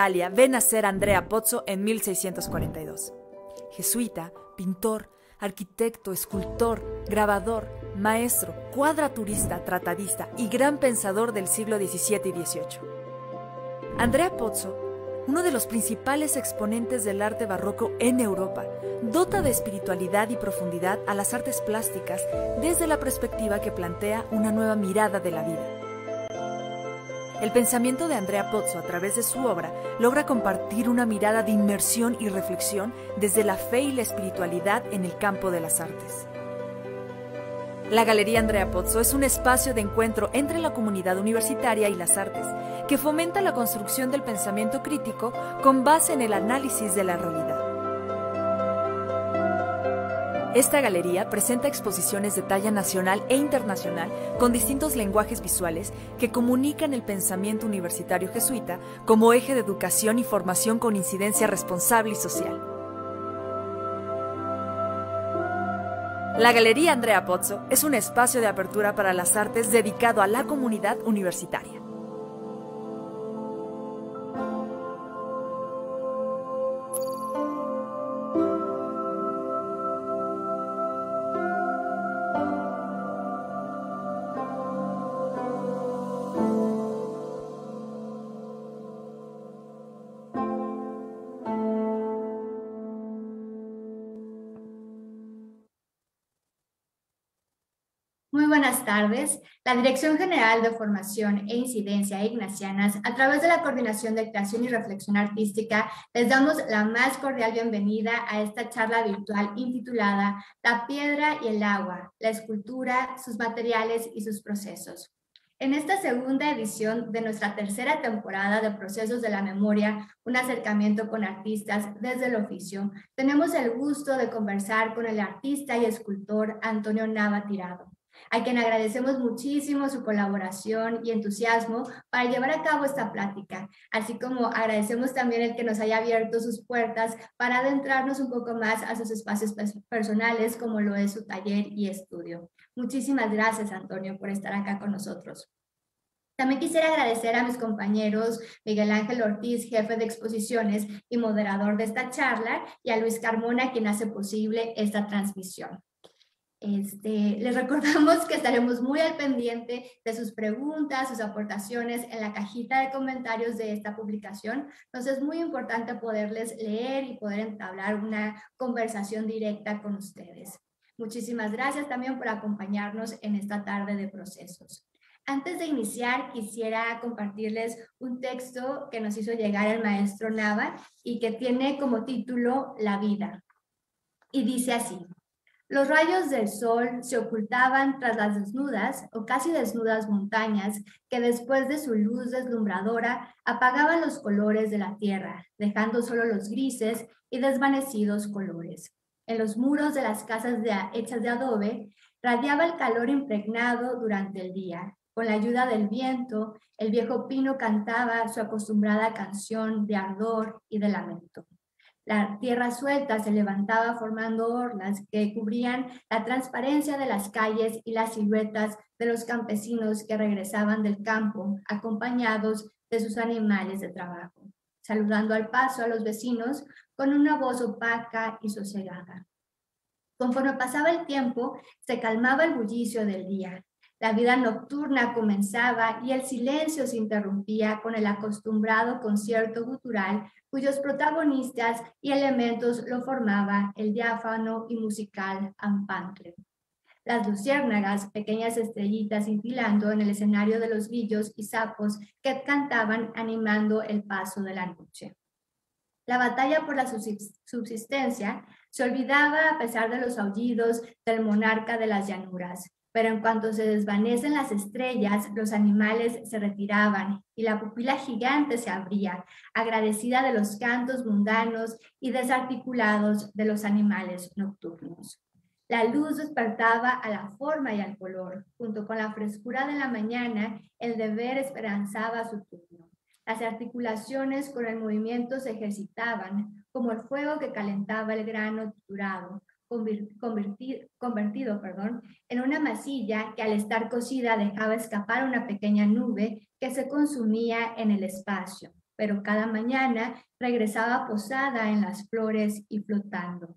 Italia, ve nacer Andrea Pozzo en 1642. Jesuita, pintor, arquitecto, escultor, grabador, maestro, cuadraturista, tratadista y gran pensador del siglo XVII y XVIII. Andrea Pozzo, uno de los principales exponentes del arte barroco en Europa, dota de espiritualidad y profundidad a las artes plásticas desde la perspectiva que plantea una nueva mirada de la vida. El pensamiento de Andrea Pozzo a través de su obra logra compartir una mirada de inmersión y reflexión desde la fe y la espiritualidad en el campo de las artes. La Galería Andrea Pozzo es un espacio de encuentro entre la comunidad universitaria y las artes, que fomenta la construcción del pensamiento crítico con base en el análisis de la realidad. Esta galería presenta exposiciones de talla nacional e internacional con distintos lenguajes visuales que comunican el pensamiento universitario jesuita como eje de educación y formación con incidencia responsable y social. La Galería Andrea Pozzo es un espacio de apertura para las artes dedicado a la comunidad universitaria. Tardes. La Dirección General de Formación e Incidencia Ignacianas, a través de la Coordinación de Creación y Reflexión Artística, les damos la más cordial bienvenida a esta charla virtual intitulada La piedra y el agua, la escultura, sus materiales y sus procesos. En esta segunda edición de nuestra tercera temporada de Procesos de la Memoria, un acercamiento con artistas desde el oficio, tenemos el gusto de conversar con el artista y escultor Antonio Nava Tirado a quien agradecemos muchísimo su colaboración y entusiasmo para llevar a cabo esta plática, así como agradecemos también el que nos haya abierto sus puertas para adentrarnos un poco más a sus espacios personales, como lo es su taller y estudio. Muchísimas gracias, Antonio, por estar acá con nosotros. También quisiera agradecer a mis compañeros Miguel Ángel Ortiz, jefe de exposiciones y moderador de esta charla, y a Luis Carmona, quien hace posible esta transmisión. Este, les recordamos que estaremos muy al pendiente de sus preguntas, sus aportaciones en la cajita de comentarios de esta publicación. Nos es muy importante poderles leer y poder entablar una conversación directa con ustedes. Muchísimas gracias también por acompañarnos en esta tarde de procesos. Antes de iniciar, quisiera compartirles un texto que nos hizo llegar el maestro Nava y que tiene como título La vida. Y dice así. Los rayos del sol se ocultaban tras las desnudas o casi desnudas montañas que después de su luz deslumbradora apagaban los colores de la tierra, dejando solo los grises y desvanecidos colores. En los muros de las casas hechas de adobe radiaba el calor impregnado durante el día. Con la ayuda del viento, el viejo pino cantaba su acostumbrada canción de ardor y de lamento. La tierra suelta se levantaba formando orlas que cubrían la transparencia de las calles y las siluetas de los campesinos que regresaban del campo acompañados de sus animales de trabajo, saludando al paso a los vecinos con una voz opaca y sosegada. Conforme pasaba el tiempo, se calmaba el bullicio del día la vida nocturna comenzaba y el silencio se interrumpía con el acostumbrado concierto gutural cuyos protagonistas y elementos lo formaba el diáfano y musical ampancle. Las luciérnagas, pequeñas estrellitas infilando en el escenario de los grillos y sapos que cantaban animando el paso de la noche. La batalla por la subsistencia se olvidaba a pesar de los aullidos del monarca de las llanuras, pero en cuanto se desvanecen las estrellas, los animales se retiraban y la pupila gigante se abría, agradecida de los cantos mundanos y desarticulados de los animales nocturnos. La luz despertaba a la forma y al color. Junto con la frescura de la mañana, el deber esperanzaba su turno. Las articulaciones con el movimiento se ejercitaban, como el fuego que calentaba el grano triturado, convertido, en una masilla que al estar cocida dejaba escapar una pequeña nube que se consumía en el espacio, pero cada mañana regresaba posada en las flores y flotando.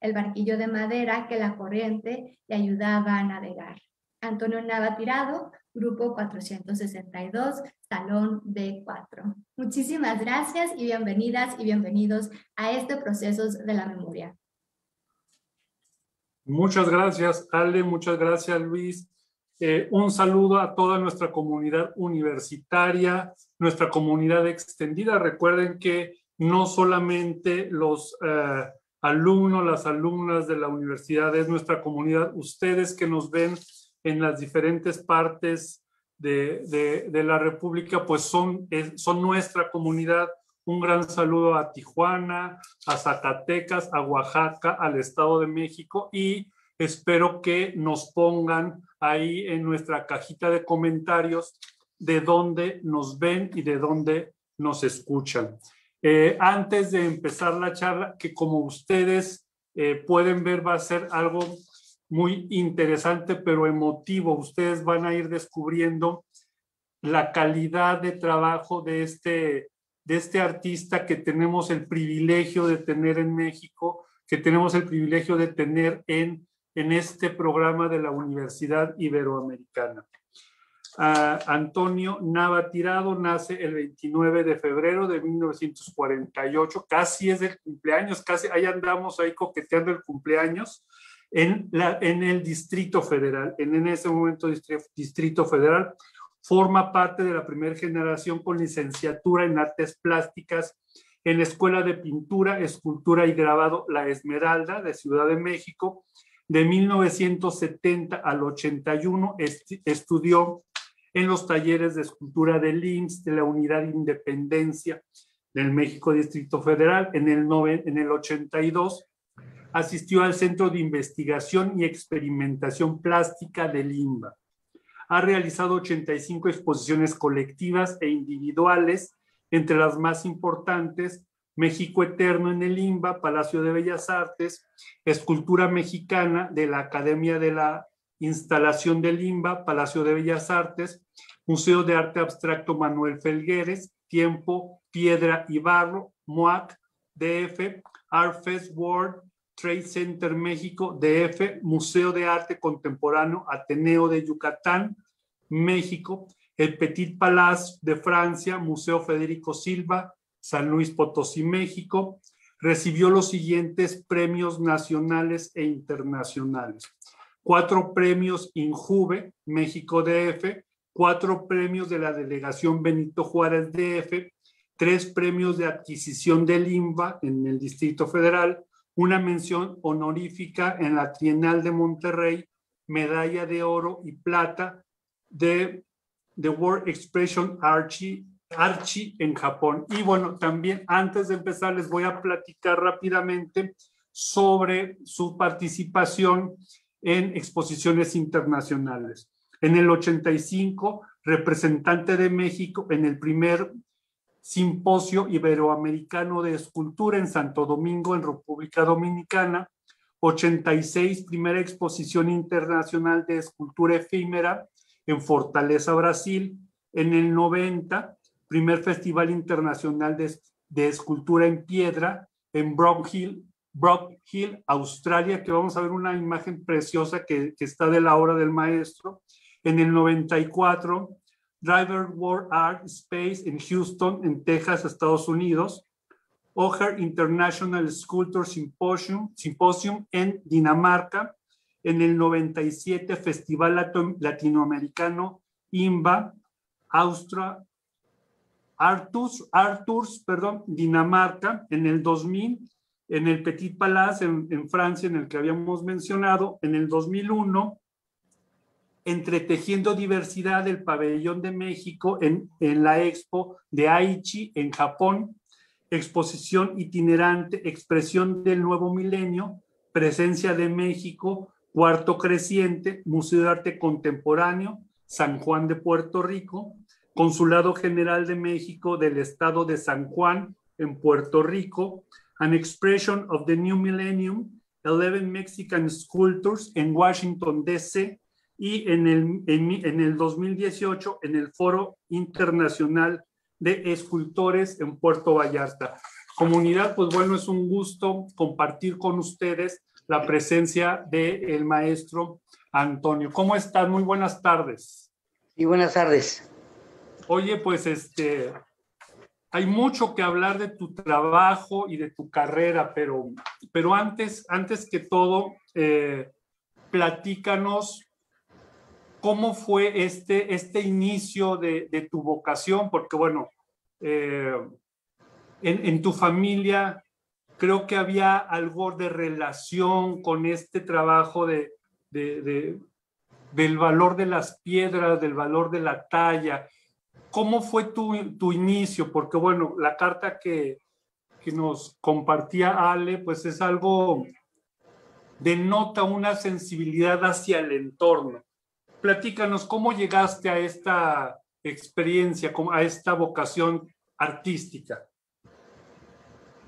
El barquillo de madera que la corriente le ayudaba a navegar. Antonio Nava Tirado, grupo 462, salón D4. Muchísimas gracias y bienvenidas y bienvenidos a este Procesos de la Memoria. Muchas gracias, Ale, muchas gracias, Luis. Eh, un saludo a toda nuestra comunidad universitaria, nuestra comunidad extendida. Recuerden que no solamente los eh, alumnos, las alumnas de la universidad es nuestra comunidad, ustedes que nos ven en las diferentes partes de, de, la República, pues son, son nuestra comunidad. Un gran saludo a Tijuana, a Zacatecas, a Oaxaca, al Estado de México y espero que nos pongan ahí en nuestra cajita de comentarios de dónde nos ven y de dónde nos escuchan. Eh, antes de empezar la charla, que como ustedes eh, pueden ver va a ser algo muy interesante, pero emotivo. Ustedes van a ir descubriendo la calidad de trabajo de este, de este artista que tenemos el privilegio de tener en México, que tenemos el privilegio de tener en, en este programa de la Universidad Iberoamericana. Antonio Nava Tirado nace el 29 de febrero de 1948, casi es el cumpleaños, casi ahí andamos ahí coqueteando el cumpleaños en, la, en el Distrito Federal, en, en ese momento Distrito Federal, forma parte de la primera generación con licenciatura en artes plásticas en la Escuela de Pintura, Escultura y Grabado La Esmeralda de Ciudad de México. De 1970 al 81 estudió en los talleres de escultura del IMSS de la Unidad de Independencia del México Distrito Federal. En el, en el 82 asistió al Centro de Investigación y Experimentación Plástica de Limba. Ha realizado 85 exposiciones colectivas e individuales, entre las más importantes, México Eterno en el Limba, Palacio de Bellas Artes, Escultura Mexicana de la Academia de la Instalación de Limba, Palacio de Bellas Artes, Museo de Arte Abstracto Manuel Felgueres, Tiempo, Piedra y Barro, MOAC, DF, Artfest World, Trade Center México, DF, Museo de Arte Contemporáneo Ateneo de Yucatán, México, el Petit Palace de Francia, Museo Federico Silva, San Luis Potosí, México. Recibió los siguientes premios nacionales e internacionales. Cuatro premios Injuve, México DF, cuatro premios de la Delegación Benito Juárez DF, tres premios de adquisición del INVA en el Distrito Federal, una mención honorífica en la Trienal de Monterrey, medalla de oro y plata de The World Expression Archie, Archie en Japón. Y bueno, también antes de empezar les voy a platicar rápidamente sobre su participación en exposiciones internacionales. En el 85, representante de México en el primer Simposio Iberoamericano de Escultura en Santo Domingo, en República Dominicana. 86, primera exposición internacional de escultura efímera en Fortaleza, Brasil. En el 90, primer Festival Internacional de, Escultura en Piedra en Brock Hill, Brock Hill, Australia, que vamos a ver una imagen preciosa que, que está de la obra del maestro. En el 94, Driver World Art Space en Houston, en Texas, Estados Unidos, O'Hare International Symposium, Symposium en Dinamarca, en el 97 Festival Latinoamericano IMBA, Austria, Artus, Arturs, perdón, Dinamarca, en el 2000, en el Petit Palace en, en Francia, en el que habíamos mencionado, en el 2001, Entretejiendo Diversidad del Pabellón de México en, en la Expo de Aichi en Japón, exposición itinerante, expresión del nuevo milenio, presencia de México, cuarto creciente, Museo de Arte Contemporáneo, San Juan de Puerto Rico, Consulado General de México del Estado de San Juan en Puerto Rico, An Expression of the New Millennium, 11 Mexican Sculptors en Washington, D.C., y en el, en, el 2018 en el Foro Internacional de Escultores en Puerto Vallarta. Comunidad, pues bueno, es un gusto compartir con ustedes la presencia del maestro Antonio. ¿Cómo están? Muy buenas tardes. Y buenas tardes. Oye, pues este, hay mucho que hablar de tu trabajo y de tu carrera, pero, pero antes, antes que todo, eh, platícanos cómo fue este, este inicio de, tu vocación, porque bueno, eh, en, tu familia creo que había algo de relación con este trabajo de, de, del valor de las piedras, del valor de la talla. ¿Cómo fue tu, tu inicio? Porque bueno, la carta que, que nos compartía Ale, pues es algo, denota una sensibilidad hacia el entorno. Platícanos, ¿cómo llegaste a esta experiencia, a esta vocación artística?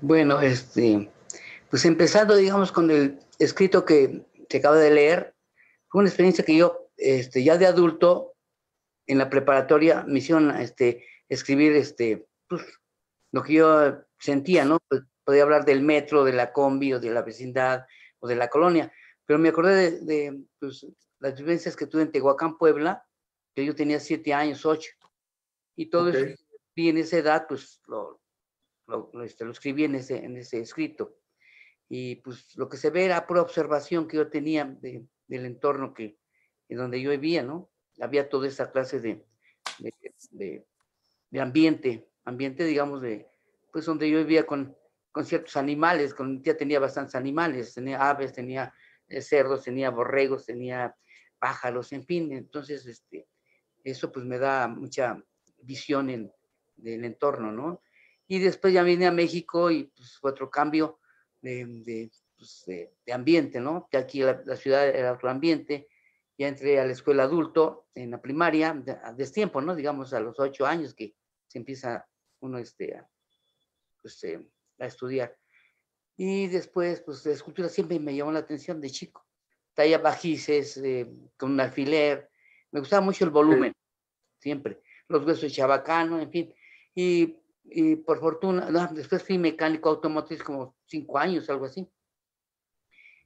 Bueno, este, pues empezando, digamos, con el escrito que te acabo de leer, fue una experiencia que yo, este, ya de adulto, en la preparatoria, me hicieron este, escribir este, pues, lo que yo sentía, ¿no? Pues, podía hablar del metro, de la combi, o de la vecindad, o de la colonia, pero me acordé de, pues, las vivencias que tuve en Tehuacán, Puebla, que yo tenía siete años, ocho, y todo okay. eso, y en esa edad, pues lo, lo, lo, este, lo escribí en ese, en ese escrito. Y pues lo que se ve era pura observación que yo tenía de, del entorno que, en donde yo vivía, ¿no? Había toda esa clase de, de, de, de ambiente, ambiente, digamos, de, pues donde yo vivía con, con ciertos animales, con, ya tenía bastantes animales, tenía aves, tenía eh, cerdos, tenía borregos, tenía pájaros, en fin, entonces este, eso pues me da mucha visión del entorno, ¿no? Y después ya vine a México y pues fue otro cambio de, de, pues, de, ambiente, ¿no? Que aquí la, la, ciudad era otro ambiente, ya entré a la escuela adulto en la primaria, a destiempo, ¿no? Digamos a los ocho años que se empieza uno este, a, pues, eh, a estudiar. Y después, pues la escultura siempre me llamó la atención de chico talla bajices, eh, con un alfiler. Me gustaba mucho el volumen, sí. siempre. Los huesos de chabacano, en fin. Y, y por fortuna, no, después fui mecánico automotriz como cinco años, algo así.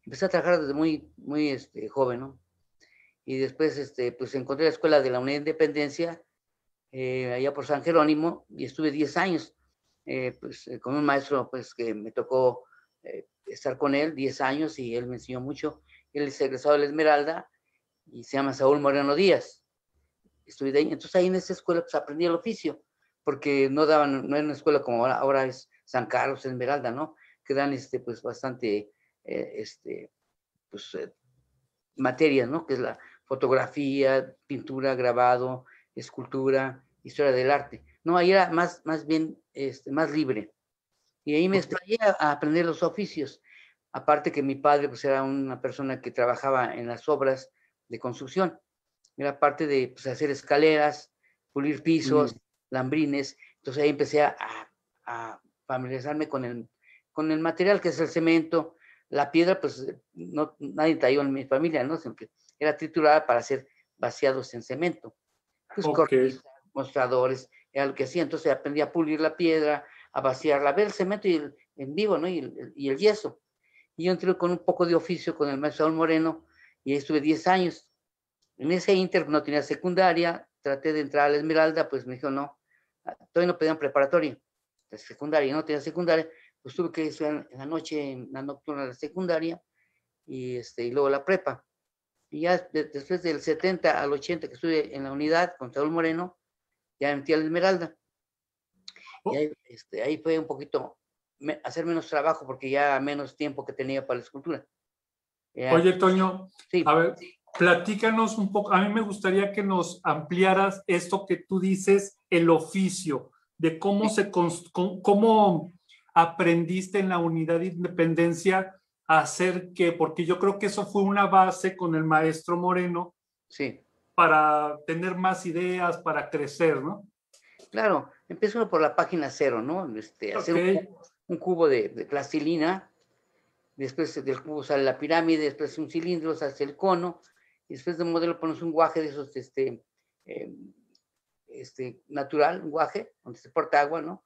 Empecé a trabajar desde muy, muy este, joven, ¿no? Y después, este, pues encontré la escuela de la Unidad de Independencia, eh, allá por San Jerónimo, y estuve 10 años, eh, pues con un maestro, pues que me tocó estar con él 10 años y él me enseñó mucho él es egresado de la Esmeralda y se llama Saúl Moreno Díaz. Estuve ahí, entonces ahí en esa escuela pues aprendí el oficio, porque no daban, no era una escuela como ahora, ahora es San Carlos, Esmeralda, ¿no? Que dan este, pues bastante, eh, este, pues, eh, materias, ¿no? Que es la fotografía, pintura, grabado, escultura, historia del arte. No, ahí era más, más bien, este, más libre. Y ahí me explayé a aprender los oficios. Aparte que mi padre pues, era una persona que trabajaba en las obras de construcción. Era parte de pues, hacer escaleras, pulir pisos, mm. lambrines. Entonces ahí empecé a, a, familiarizarme con el, con el material que es el cemento. La piedra, pues no, nadie talló en mi familia, ¿no? Siempre era triturada para hacer vaciados en cemento. Pues okay. mostradores, era lo que hacía. Entonces aprendí a pulir la piedra, a vaciarla, a ver el cemento y el, en vivo, ¿no? Y el, y el yeso. Y yo entré con un poco de oficio con el maestro Moreno y ahí estuve 10 años. En ese inter no tenía secundaria, traté de entrar a la Esmeralda, pues me dijo no, ah, todavía no pedían preparatoria, la secundaria, no tenía secundaria, pues tuve que estudiar en la noche, en la nocturna de la secundaria y, este, y luego la prepa. Y ya de, después del 70 al 80 que estuve en la unidad con Saúl Moreno, ya metí a la Esmeralda. Oh. Y ahí, este, ahí fue un poquito hacer menos trabajo porque ya menos tiempo que tenía para la escultura. Ya, Oye, Toño, sí. a ver, platícanos un poco, a mí me gustaría que nos ampliaras esto que tú dices, el oficio, de cómo se cómo aprendiste en la unidad de independencia a hacer que, porque yo creo que eso fue una base con el maestro Moreno. Sí. Para tener más ideas, para crecer, ¿no? Claro, empezó por la página cero, ¿no? Este, hacer okay. un, un cubo de, plastilina, después del cubo sale la pirámide, después un cilindro, se hace el cono, y después del modelo pones un guaje de esos, este, eh, este, natural, un guaje, donde se porta agua, ¿no?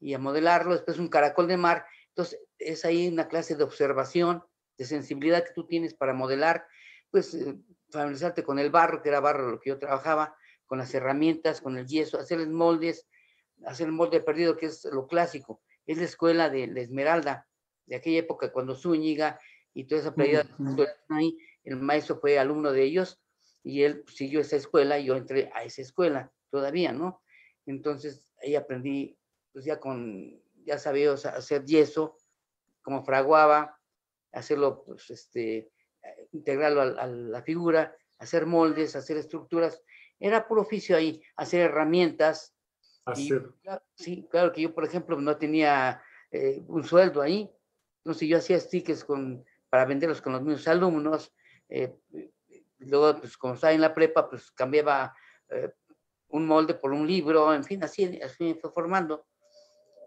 Y a modelarlo, después un caracol de mar. Entonces, es ahí una clase de observación, de sensibilidad que tú tienes para modelar, pues, eh, familiarizarte con el barro, que era barro lo que yo trabajaba, con las herramientas, con el yeso, hacer moldes, hacer el molde perdido, que es lo clásico. Es la escuela de la Esmeralda, de aquella época, cuando Zúñiga y toda esa playa ahí, el maestro fue alumno de ellos y él siguió esa escuela y yo entré a esa escuela todavía, ¿no? Entonces ahí aprendí, pues ya con, ya sabía hacer yeso, como fraguaba, hacerlo, pues este, integrarlo a, la figura, hacer moldes, hacer estructuras. Era puro oficio ahí, hacer herramientas. Hacer. sí, claro que yo, por ejemplo, no tenía eh, un sueldo ahí. Entonces yo hacía stickers con, para venderlos con los mismos alumnos. Eh, luego, pues como estaba en la prepa, pues cambiaba eh, un molde por un libro, en fin, así, así me fue formando.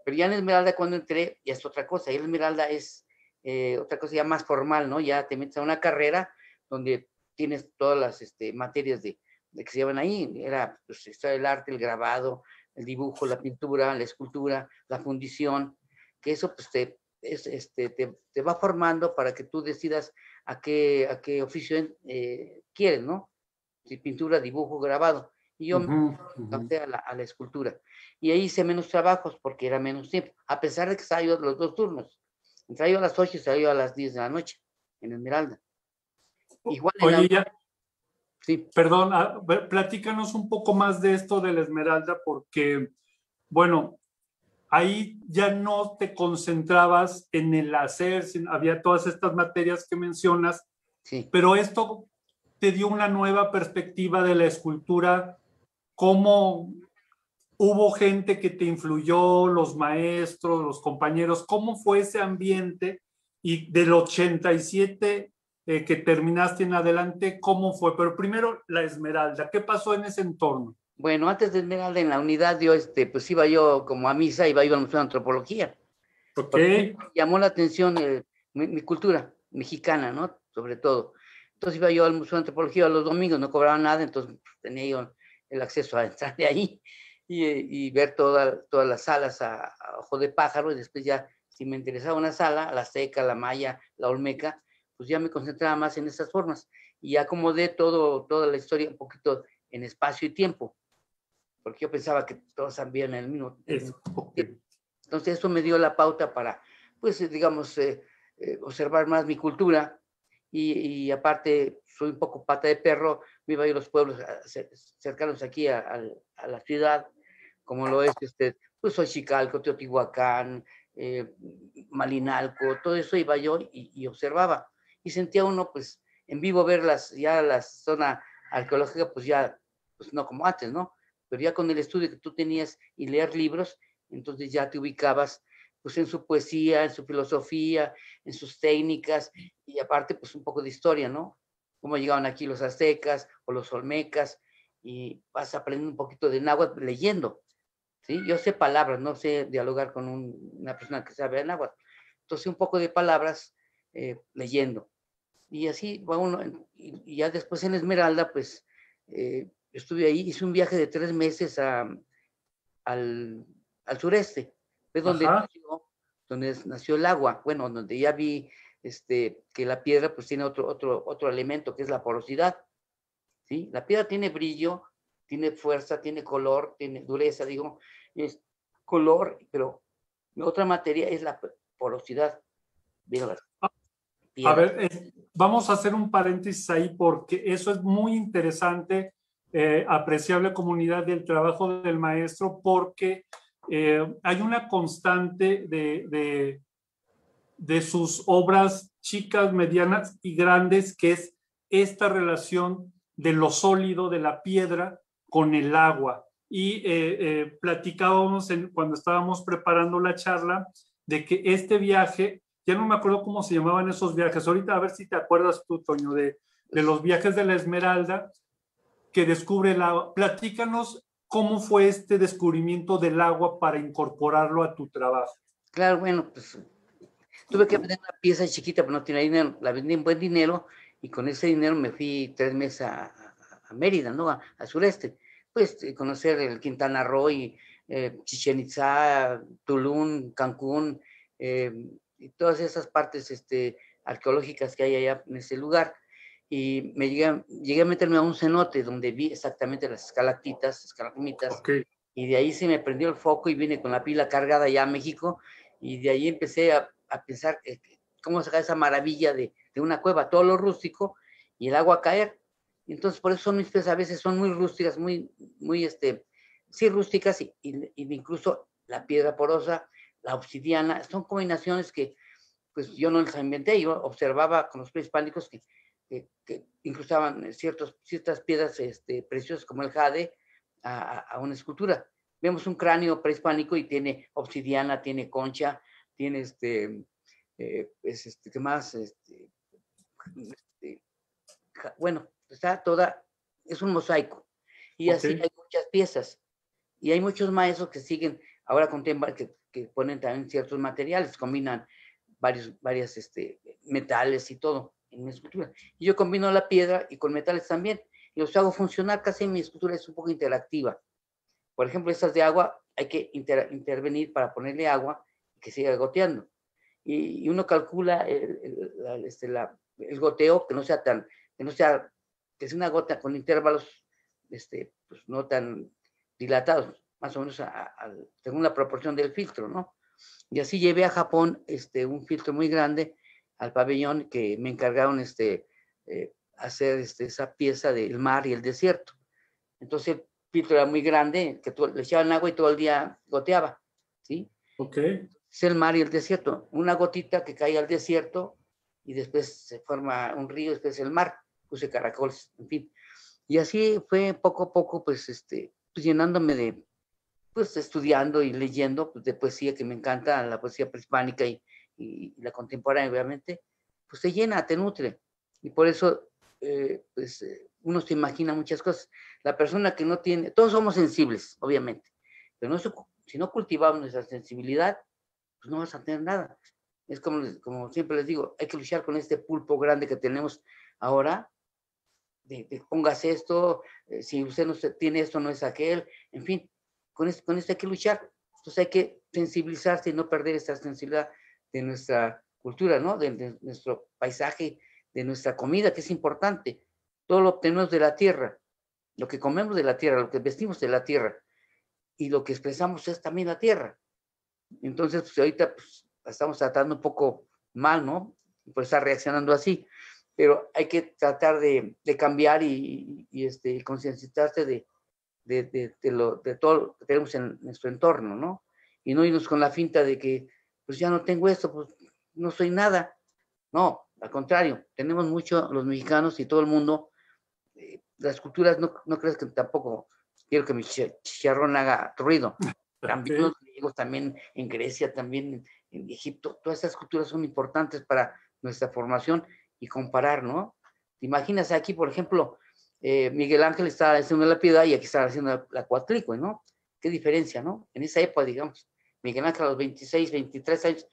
Pero ya en Esmeralda cuando entré, ya es otra cosa. Y Esmeralda es eh, otra cosa ya más formal, ¿no? Ya te metes a una carrera donde tienes todas las este, materias de, de, que se llevan ahí. Era pues, el arte, el grabado, el dibujo, la pintura, la escultura, la fundición, que eso pues te, este, te, va formando para que tú decidas a qué, a qué oficio eh, quieres, ¿no? Si pintura, dibujo, grabado. Y yo me a, la, a, la, escultura. Y ahí hice menos trabajos porque era menos tiempo, a pesar de que estaba yo los dos turnos. Entraba yo a las 8 y salía yo a las 10 de la noche en Esmeralda. Igual Oye, ya. Sí. Perdón, ah, platícanos un poco más de esto de la Esmeralda porque, bueno, ahí ya no te concentrabas en el hacer, había todas estas materias que mencionas, pero esto te dio una nueva perspectiva de la escultura, cómo hubo gente que te influyó, los maestros, los compañeros, cómo fue ese ambiente y del 87 eh, que terminaste en adelante, cómo fue, pero primero la Esmeralda, ¿qué pasó en ese entorno? Bueno, antes de Esmeralda en la unidad, yo, este, pues iba yo como a misa, iba yo al Museo de Antropología. ¿Por qué? Llamó la atención eh, mi, cultura mexicana, ¿no? Sobre todo. Entonces iba yo al Museo de Antropología los domingos, no cobraba nada, entonces pues, tenía yo el acceso a entrar de ahí y, y ver toda, todas las salas a, ojo de pájaro y después ya, si me interesaba una sala, la seca, la maya, la olmeca, pues ya me concentraba más en esas formas y acomodé todo, toda la historia un poquito en espacio y tiempo porque yo pensaba que todos sabían el mismo. Entonces eso me dio la pauta para, pues, eh, digamos, eh, eh, observar más mi cultura y, aparte soy un poco pata de perro, me iba a ir a los pueblos cercanos aquí a, la ciudad, como lo es, este, pues, Xochicalco, Teotihuacán, Malinalco, todo eso iba yo y, y, observaba. Y sentía uno, pues, en vivo ver las, ya la zona arqueológica, pues ya, pues no como antes, ¿no? pero ya con el estudio que tú tenías y leer libros, entonces ya te ubicabas pues en su poesía, en su filosofía, en sus técnicas y aparte pues un poco de historia, ¿no? Cómo llegaban aquí los aztecas o los olmecas y vas aprendiendo un poquito de náhuatl leyendo, ¿sí? Yo sé palabras, no sé dialogar con una persona que sabe náhuatl, entonces un poco de palabras eh, leyendo. Y así va uno, y, ya después en Esmeralda, pues eh, estuve ahí, hice un viaje de tres meses al, al, sureste, es donde nació, donde nació el agua, bueno, donde ya vi este, que la piedra pues tiene otro, otro, otro elemento que es la porosidad, ¿sí? La piedra tiene brillo, tiene fuerza, tiene color, tiene dureza, digo, es color, pero otra materia es la porosidad. A ver, vamos a hacer un paréntesis ahí porque eso es muy interesante eh, apreciable comunidad del trabajo del maestro porque eh, hay una constante de, de, sus obras chicas, medianas y grandes, que es esta relación de lo sólido, de la piedra, con el agua. Y eh, platicábamos cuando estábamos preparando la charla de que este viaje, ya no me acuerdo cómo se llamaban esos viajes, ahorita a ver si te acuerdas tú, Toño, de, de los viajes de la Esmeralda, que descubre agua. Platícanos cómo fue este descubrimiento del agua para incorporarlo a tu trabajo. Claro, bueno, pues tuve que vender una pieza chiquita, pero no tenía dinero. La vendí en buen dinero y con ese dinero me fui tres meses a, Mérida, ¿no? Al sureste. pues conocer el Quintana Roo y eh, Chichen Itza, Tulum, Cancún, eh, y todas esas partes este, arqueológicas que hay allá en ese lugar. Y me llegué, llegué a meterme a un cenote donde vi exactamente las escalactitas, escalagmitas, y de ahí se me prendió el foco y vine con la pila cargada ya a México, y de ahí empecé a, a pensar eh, cómo sacar esa maravilla de, de, una cueva, todo lo rústico, y el agua caer. Entonces, por eso son mis piezas a veces son muy rústicas, muy, muy, este, sí, rústicas, y, y, incluso la piedra porosa, la obsidiana, son combinaciones que pues yo no las inventé, yo observaba con los prehispánicos que, que, que incrustaban ciertos, ciertas piedras este, preciosas como el jade a, a, una escultura. Vemos un cráneo prehispánico y tiene obsidiana, tiene concha, tiene este, eh, es este, ¿qué más? Este, este, bueno, está toda, es un mosaico. Y okay. así hay muchas piezas. Y hay muchos maestros que siguen, ahora con que, que ponen también ciertos materiales, combinan varios varias, este, metales y todo en mi escultura. Y yo combino la piedra y con metales también. Y los hago funcionar casi en mi escultura, es un poco interactiva. Por ejemplo, estas de agua, hay que inter, intervenir para ponerle agua que siga goteando. Y, y uno calcula el, el, la, este, la, el, goteo que no sea tan, que no sea, que sea una gota con intervalos, este, pues no tan dilatados, más o menos a, a, según la proporción del filtro, ¿no? Y así llevé a Japón este, un filtro muy grande al pabellón que me encargaron este, eh, hacer este, esa pieza del mar y el desierto. Entonces el filtro era muy grande, que tú, le echaban agua y todo el día goteaba, ¿sí? Ok. Es el mar y el desierto. Una gotita que cae al desierto y después se forma un río, después el mar, puse caracoles, en fin. Y así fue poco a poco, pues, este, pues llenándome de, pues estudiando y leyendo pues, de poesía que me encanta, la poesía prehispánica y, y, la contemporánea, obviamente, pues te llena, te nutre. Y por eso, eh, pues eh, uno se imagina muchas cosas. La persona que no tiene, todos somos sensibles, obviamente, pero no, si no cultivamos nuestra sensibilidad, pues no vas a tener nada. Es como, como siempre les digo, hay que luchar con este pulpo grande que tenemos ahora, de, de pongas esto, eh, si usted no tiene esto, no es aquel, en fin, con esto, esto hay que luchar. Entonces hay que sensibilizarse y no perder esta sensibilidad de nuestra cultura, ¿no? De, nuestro paisaje, de nuestra comida, que es importante. Todo lo obtenemos de la tierra, lo que comemos de la tierra, lo que vestimos de la tierra, y lo que expresamos es también la tierra. Entonces, pues ahorita pues, estamos tratando un poco mal, ¿no? Por estar reaccionando así, pero hay que tratar de, cambiar y, y este, concienciarse de, de, de, de, lo, de todo lo que tenemos en nuestro entorno, ¿no? Y no irnos con la finta de que, pues ya no tengo esto, pues no soy nada. No, al contrario, tenemos mucho los mexicanos y todo el mundo. Eh, las culturas, no, no crees que tampoco quiero que mi chicharrón haga ruido. También los griegos, también en Grecia, también en Egipto, todas esas culturas son importantes para nuestra formación y comparar, ¿no? ¿Te imaginas aquí, por ejemplo, eh, Miguel Ángel estaba haciendo la piedad y aquí estaba haciendo la cuatlicue, ¿no? Qué diferencia, ¿no? En esa época, digamos, Miguel Ángel a los 26, 23 años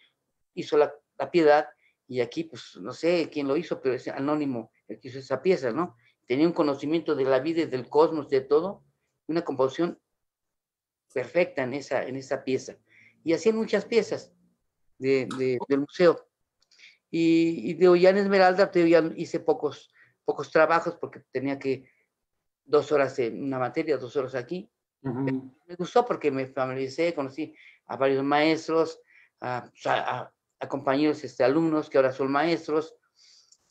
hizo la, la piedad y aquí, pues, no sé quién lo hizo, pero es anónimo el que hizo esa pieza, ¿no? Tenía un conocimiento de la vida y del cosmos, de todo, una composición perfecta en esa, en esa pieza. Y hacían muchas piezas de, de, del museo. Y, y de Ollán Esmeralda, te ya hice pocos, pocos trabajos porque tenía que dos horas en una materia, dos horas aquí. Uh -huh. Me gustó porque me familiaricé, conocí a varios maestros, a, a, a compañeros, este, alumnos que ahora son maestros,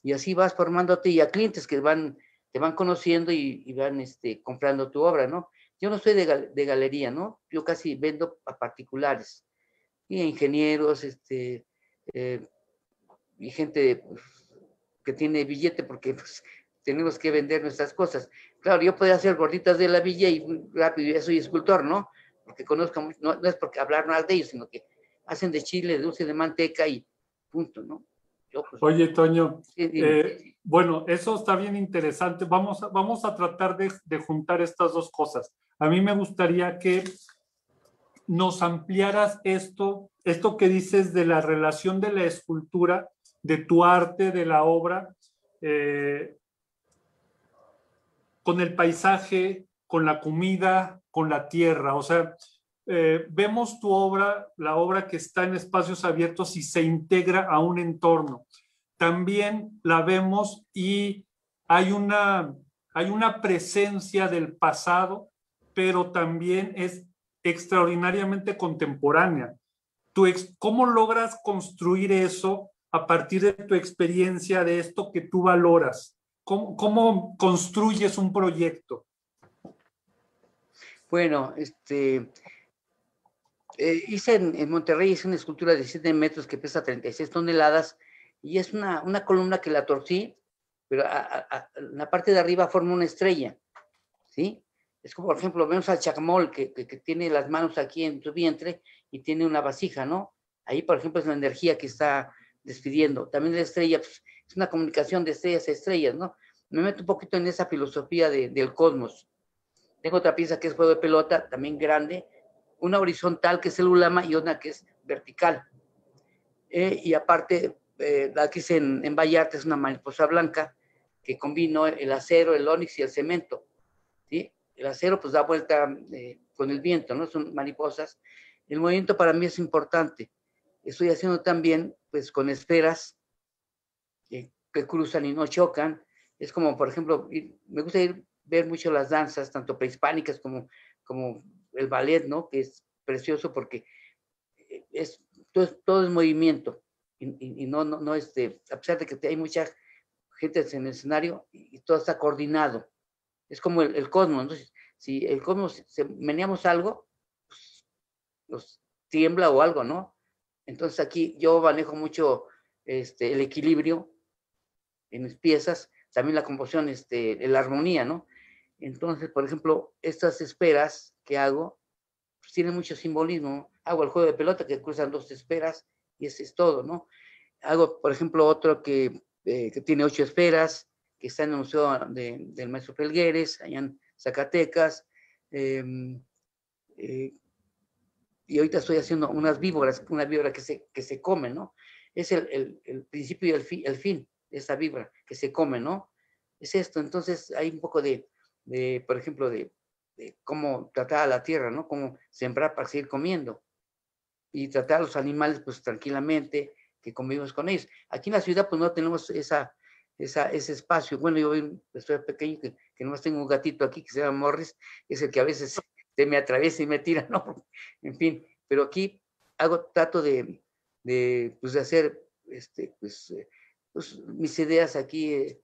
y así vas formándote y a clientes que van, te van conociendo y, y van este, comprando tu obra, ¿no? Yo no soy de, gal de, galería, ¿no? Yo casi vendo a particulares, y a ingenieros, este, eh, y gente pues, que tiene billete porque pues, tenemos que vender nuestras cosas. Claro, yo podría hacer gorditas de la villa y rápido, ya soy escultor, ¿no? Porque conozco, no, no es porque hablar mal de ellos, sino que hacen de chile, de dulce de manteca y punto, ¿no? Yo, pues, Oye, Toño, sí, eh, bueno, eso está bien interesante. Vamos a, vamos a tratar de, de juntar estas dos cosas. A mí me gustaría que nos ampliaras esto, esto que dices de la relación de la escultura, de tu arte, de la obra, eh, con el paisaje, con la comida, con la tierra. O sea, eh, vemos tu obra, la obra que está en espacios abiertos y se integra a un entorno. También la vemos y hay una, hay una presencia del pasado, pero también es extraordinariamente contemporánea. ¿Tú ¿Cómo logras construir eso a partir de tu experiencia, de esto que tú valoras? ¿Cómo, cómo construyes un proyecto? Bueno, este, eh, hice en, Monterrey, hice una escultura de 7 metros que pesa 36 toneladas y es una, una columna que la torcí, pero en la parte de arriba forma una estrella, ¿sí? Es como, por ejemplo, vemos al chacmol que, que, tiene las manos aquí en su vientre y tiene una vasija, ¿no? Ahí, por ejemplo, es la energía que está despidiendo. También la estrella pues, es una comunicación de estrellas a estrellas, ¿no? Me meto un poquito en esa filosofía de, del cosmos. Tengo otra pieza que es juego de pelota, también grande, una horizontal que es el ulama y una que es vertical. Eh, y aparte, eh, la que en, en Vallarta es una mariposa blanca que combinó el acero, el onix y el cemento. ¿sí? El acero pues da vuelta eh, con el viento, ¿no? Son mariposas. El movimiento para mí es importante. Estoy haciendo también pues con esferas que, que cruzan y no chocan. Es como, por ejemplo, me gusta ir, ver mucho las danzas, tanto prehispánicas como, como el ballet, ¿no? Que es precioso porque eh, es, todo, es movimiento y, no, no, no, este, a pesar de que hay mucha gente en el escenario y, todo está coordinado. Es como el, cosmos, entonces, si el cosmos, se, meneamos algo, pues, nos tiembla o algo, ¿no? Entonces aquí yo manejo mucho este, el equilibrio en mis piezas, también la composición, este, la armonía, ¿no? Entonces, por ejemplo, estas esferas que hago, pues tienen mucho simbolismo. Hago el juego de pelota que cruzan dos esferas y ese es todo, ¿no? Hago, por ejemplo, otro que, eh, que tiene ocho esferas, que está en el Museo del Maestro Felgueres, allá en Zacatecas. Em, eh, y ahorita estoy haciendo unas víboras, una víbora que se, que se come, ¿no? Es el, el, el principio y el, el fin de esa víbora que se come, ¿no? Es esto. Entonces hay un poco de, de por ejemplo, de cómo tratar a la tierra, ¿no? Cómo sembrar para seguir comiendo y tratar a los animales pues tranquilamente, que convivimos con ellos. Aquí en la ciudad pues no tenemos esa, esa, ese espacio. Bueno, yo estoy pequeño que, que nomás tengo un gatito aquí que se llama Morris, es el que a veces se me atraviesa y me tira, ¿no? En fin, pero aquí hago, trato de, de, pues, de hacer este, pues, eh, pues, mis ideas aquí, eh,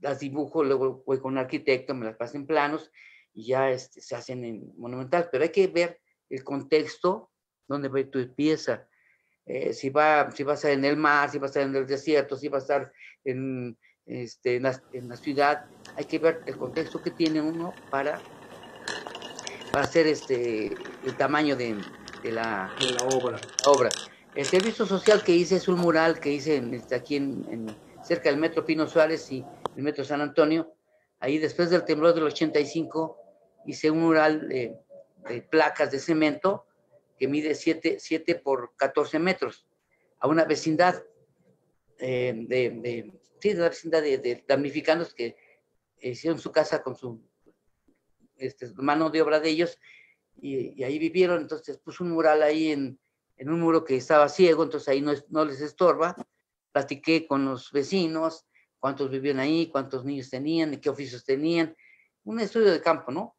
las, dibujo, luego voy con un arquitecto, me las paso en planos y ya este, se hacen en monumental, pero hay que ver el contexto donde va tu pieza. Eh, si, va, si va a estar en el mar, si va a estar en el desierto, si va a estar en, este, en, la, ciudad, hay que ver el contexto que tiene uno para, para hacer este, el tamaño de, de, la, obra. obra. El servicio social que hice es un mural que hice en, este, aquí en, cerca del Metro Pino Suárez y el Metro San Antonio. Ahí después del temblor del 85 hice un mural de, placas de cemento que mide 7, 7 por 14 metros a una vecindad eh, de, sí, de una vecindad de, damnificados que hicieron su casa con su este, mano de obra de ellos y, ahí vivieron, entonces puso un mural ahí en, un muro que estaba ciego, entonces ahí no, les estorba, platiqué con los vecinos, cuántos vivían ahí, cuántos niños tenían, qué oficios tenían, un estudio de campo, ¿no?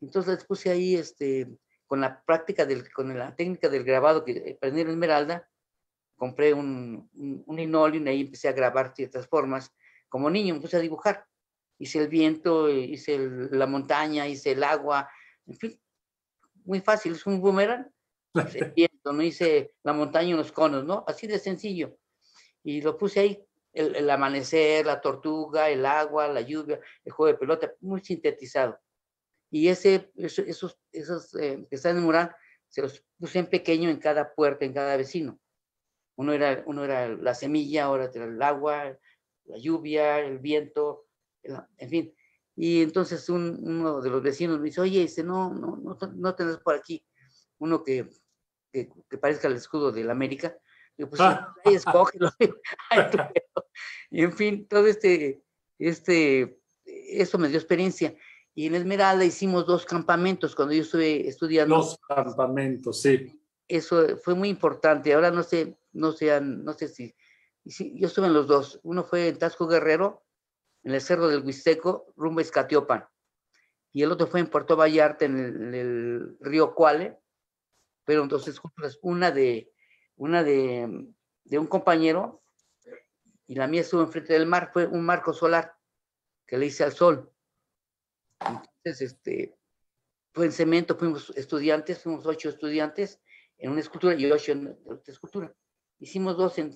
Entonces les puse ahí, este, con la práctica, del, con la técnica del grabado que aprendí en Esmeralda, compré un, un, y ahí empecé a grabar ciertas formas. Como niño me puse a dibujar. Hice el viento, hice la montaña, hice el agua, en fin, muy fácil, es un boomerang. el viento, no hice la montaña y los conos, ¿no? Así de sencillo. Y lo puse ahí, el, el amanecer, la tortuga, el agua, la lluvia, el juego de pelota, muy sintetizado. Y ese, esos, esos eh, que están en el mural, se los puse en pequeño en cada puerta, en cada vecino. Uno era, uno era la semilla, ahora era el agua, la lluvia, el viento, en fin. Y entonces uno de los vecinos me dice, oye, ese no, no, no, no tenés por aquí uno que, que, parezca el escudo de la América. Y pues ah. ahí escógelo. y en fin, todo este, este, eso me dio experiencia. Y en Esmeralda hicimos dos campamentos cuando yo estuve estudiando. Dos campamentos, sí. Eso fue muy importante. Ahora no sé, no sé, no sé si, si yo estuve en los dos. Uno fue en Tasco Guerrero, en el Cerro del Huisteco, rumbo a Escatiopan. Y el otro fue en Puerto Vallarta, en el, en el río Cuale. Pero entonces, una de, una de, de un compañero y la mía estuvo enfrente del mar, fue un marco solar que le hice al sol. Entonces, este, fue en cemento, fuimos estudiantes, fuimos ocho estudiantes en una escultura y ocho en otra escultura. Hicimos dos en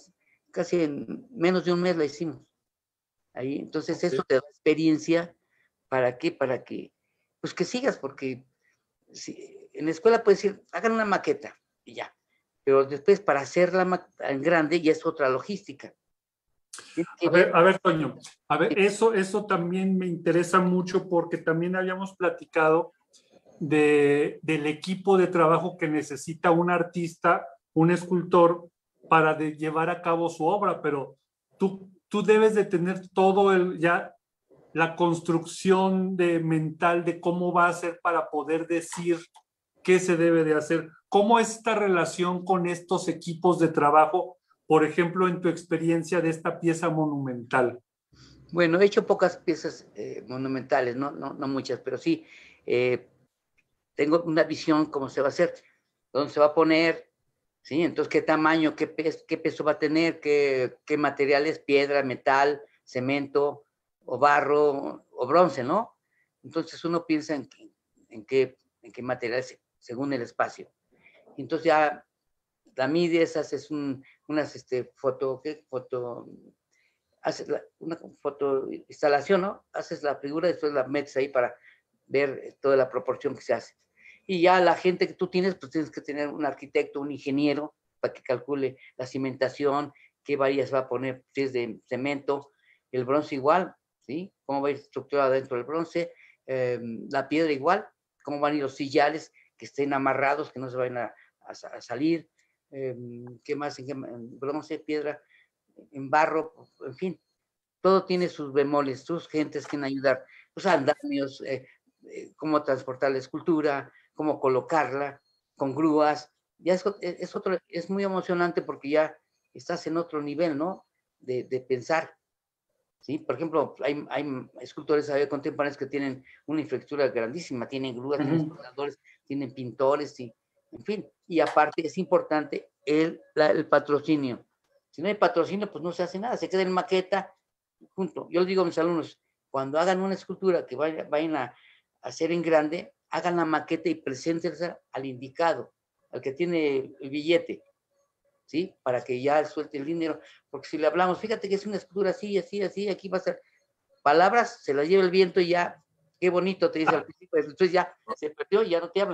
casi en menos de un mes la hicimos. Ahí, entonces eso te da experiencia para qué, para que, pues que sigas, porque si, en la escuela puedes decir, hagan una maqueta y ya, pero después para hacerla en grande ya es otra logística. A ver, a ver, Toño, a ver, eso, eso también me interesa mucho porque también habíamos platicado de, del equipo de trabajo que necesita un artista, un escultor, para de llevar a cabo su obra, pero tú, tú debes de tener todo el, ya la construcción de mental de cómo va a ser para poder decir qué se debe de hacer. ¿Cómo es esta relación con estos equipos de trabajo por ejemplo, en tu experiencia de esta pieza monumental? Bueno, he hecho pocas piezas eh, monumentales, no, no, no, muchas, pero sí, eh, tengo una visión cómo se va a hacer, dónde se va a poner, ¿sí? Entonces, qué tamaño, qué, pes qué peso va a tener, qué, qué materiales, piedra, metal, cemento, o barro, o bronce, ¿no? Entonces uno piensa en, en, qué, en qué materiales según el espacio. Entonces ya la mides, haces un, unas este, foto, ¿qué? foto, haces una foto instalación, ¿no? Haces la figura y después la metes ahí para ver toda la proporción que se hace. Y ya la gente que tú tienes, pues tienes que tener un arquitecto, un ingeniero, para que calcule la cimentación, qué varillas va a poner, si es de cemento, el bronce igual, ¿sí? Cómo va a ir estructurado dentro del bronce, eh, la piedra igual, cómo van a ir los sillales que estén amarrados, que no se vayan a, salir, eh, ¿qué más? En, bronce, piedra, en barro, en fin, todo tiene sus bemoles, sus gentes que ayudar, los andamios, eh, eh, cómo transportar la escultura, cómo colocarla, con grúas, ya es, es, otro, es muy emocionante porque ya estás en otro nivel, ¿no? De, de pensar, ¿sí? Por ejemplo, hay, hay escultores contemporáneos que tienen una infraestructura grandísima, tienen grúas, uh -huh. tienen tienen pintores, y en fin, y aparte es importante el, la, el, patrocinio. Si no hay patrocinio, pues no se hace nada, se queda en maqueta, punto. Yo les digo a mis alumnos, cuando hagan una escultura que vaya, vayan a hacer en grande, hagan la maqueta y preséntense al indicado, al que tiene el billete, ¿sí? Para que ya suelte el dinero, porque si le hablamos, fíjate que es una escultura así, así, así, aquí va a ser palabras, se las lleva el viento y ya, qué bonito te dice al principio, entonces ya se perdió, ya no te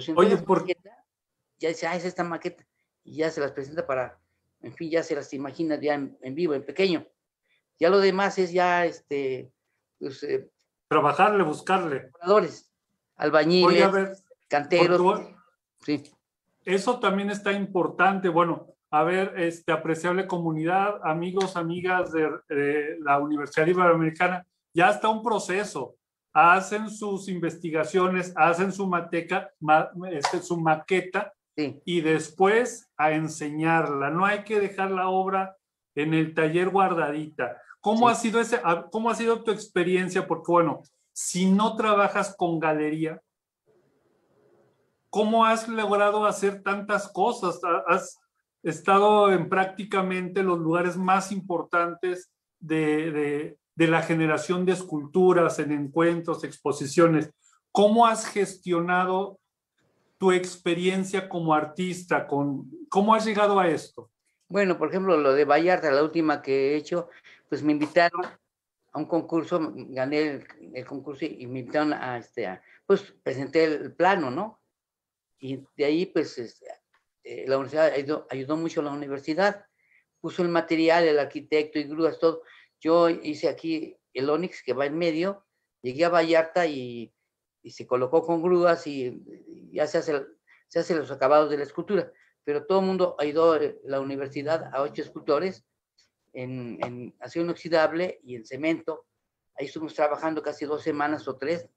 si Oye, ¿por? Ya dice, ah, es esta maqueta, y ya se las presenta para, en fin, ya se las imagina ya en, en vivo, en pequeño. Ya lo demás es ya, este, pues, eh, trabajarle, buscarle. Albañiles, Oye, ver, canteros. Tu... Sí. Eso también está importante. Bueno, a ver, este, apreciable comunidad, amigos, amigas de, de la Universidad Iberoamericana, ya está un proceso hacen sus investigaciones, hacen su, mateca, ma, este, su maqueta sí. y después a enseñarla. No hay que dejar la obra en el taller guardadita. ¿Cómo, sí. ha sido ese, ¿Cómo ha sido tu experiencia? Porque bueno, si no trabajas con galería, ¿cómo has logrado hacer tantas cosas? Has estado en prácticamente los lugares más importantes de, la generación de esculturas en encuentros, exposiciones. ¿Cómo has gestionado tu experiencia como artista? ¿Cómo has llegado a esto? Bueno, por ejemplo, lo de Vallarta, la última que he hecho, pues me invitaron a un concurso, gané el, el concurso y me invitaron a, este, a, pues presenté el plano, ¿no? Y de ahí, pues, este, eh, la universidad ayudó, ayudó mucho a la universidad, puso el material, el arquitecto y grúas, todo. Yo hice aquí el Onix que va en medio, llegué a Vallarta y, y se colocó con grúas y, y ya se hace, se hace los acabados de la escultura. Pero todo el mundo ha ido a la universidad a ocho escultores en, en acero inoxidable y en cemento. Ahí estuvimos trabajando casi dos semanas o tres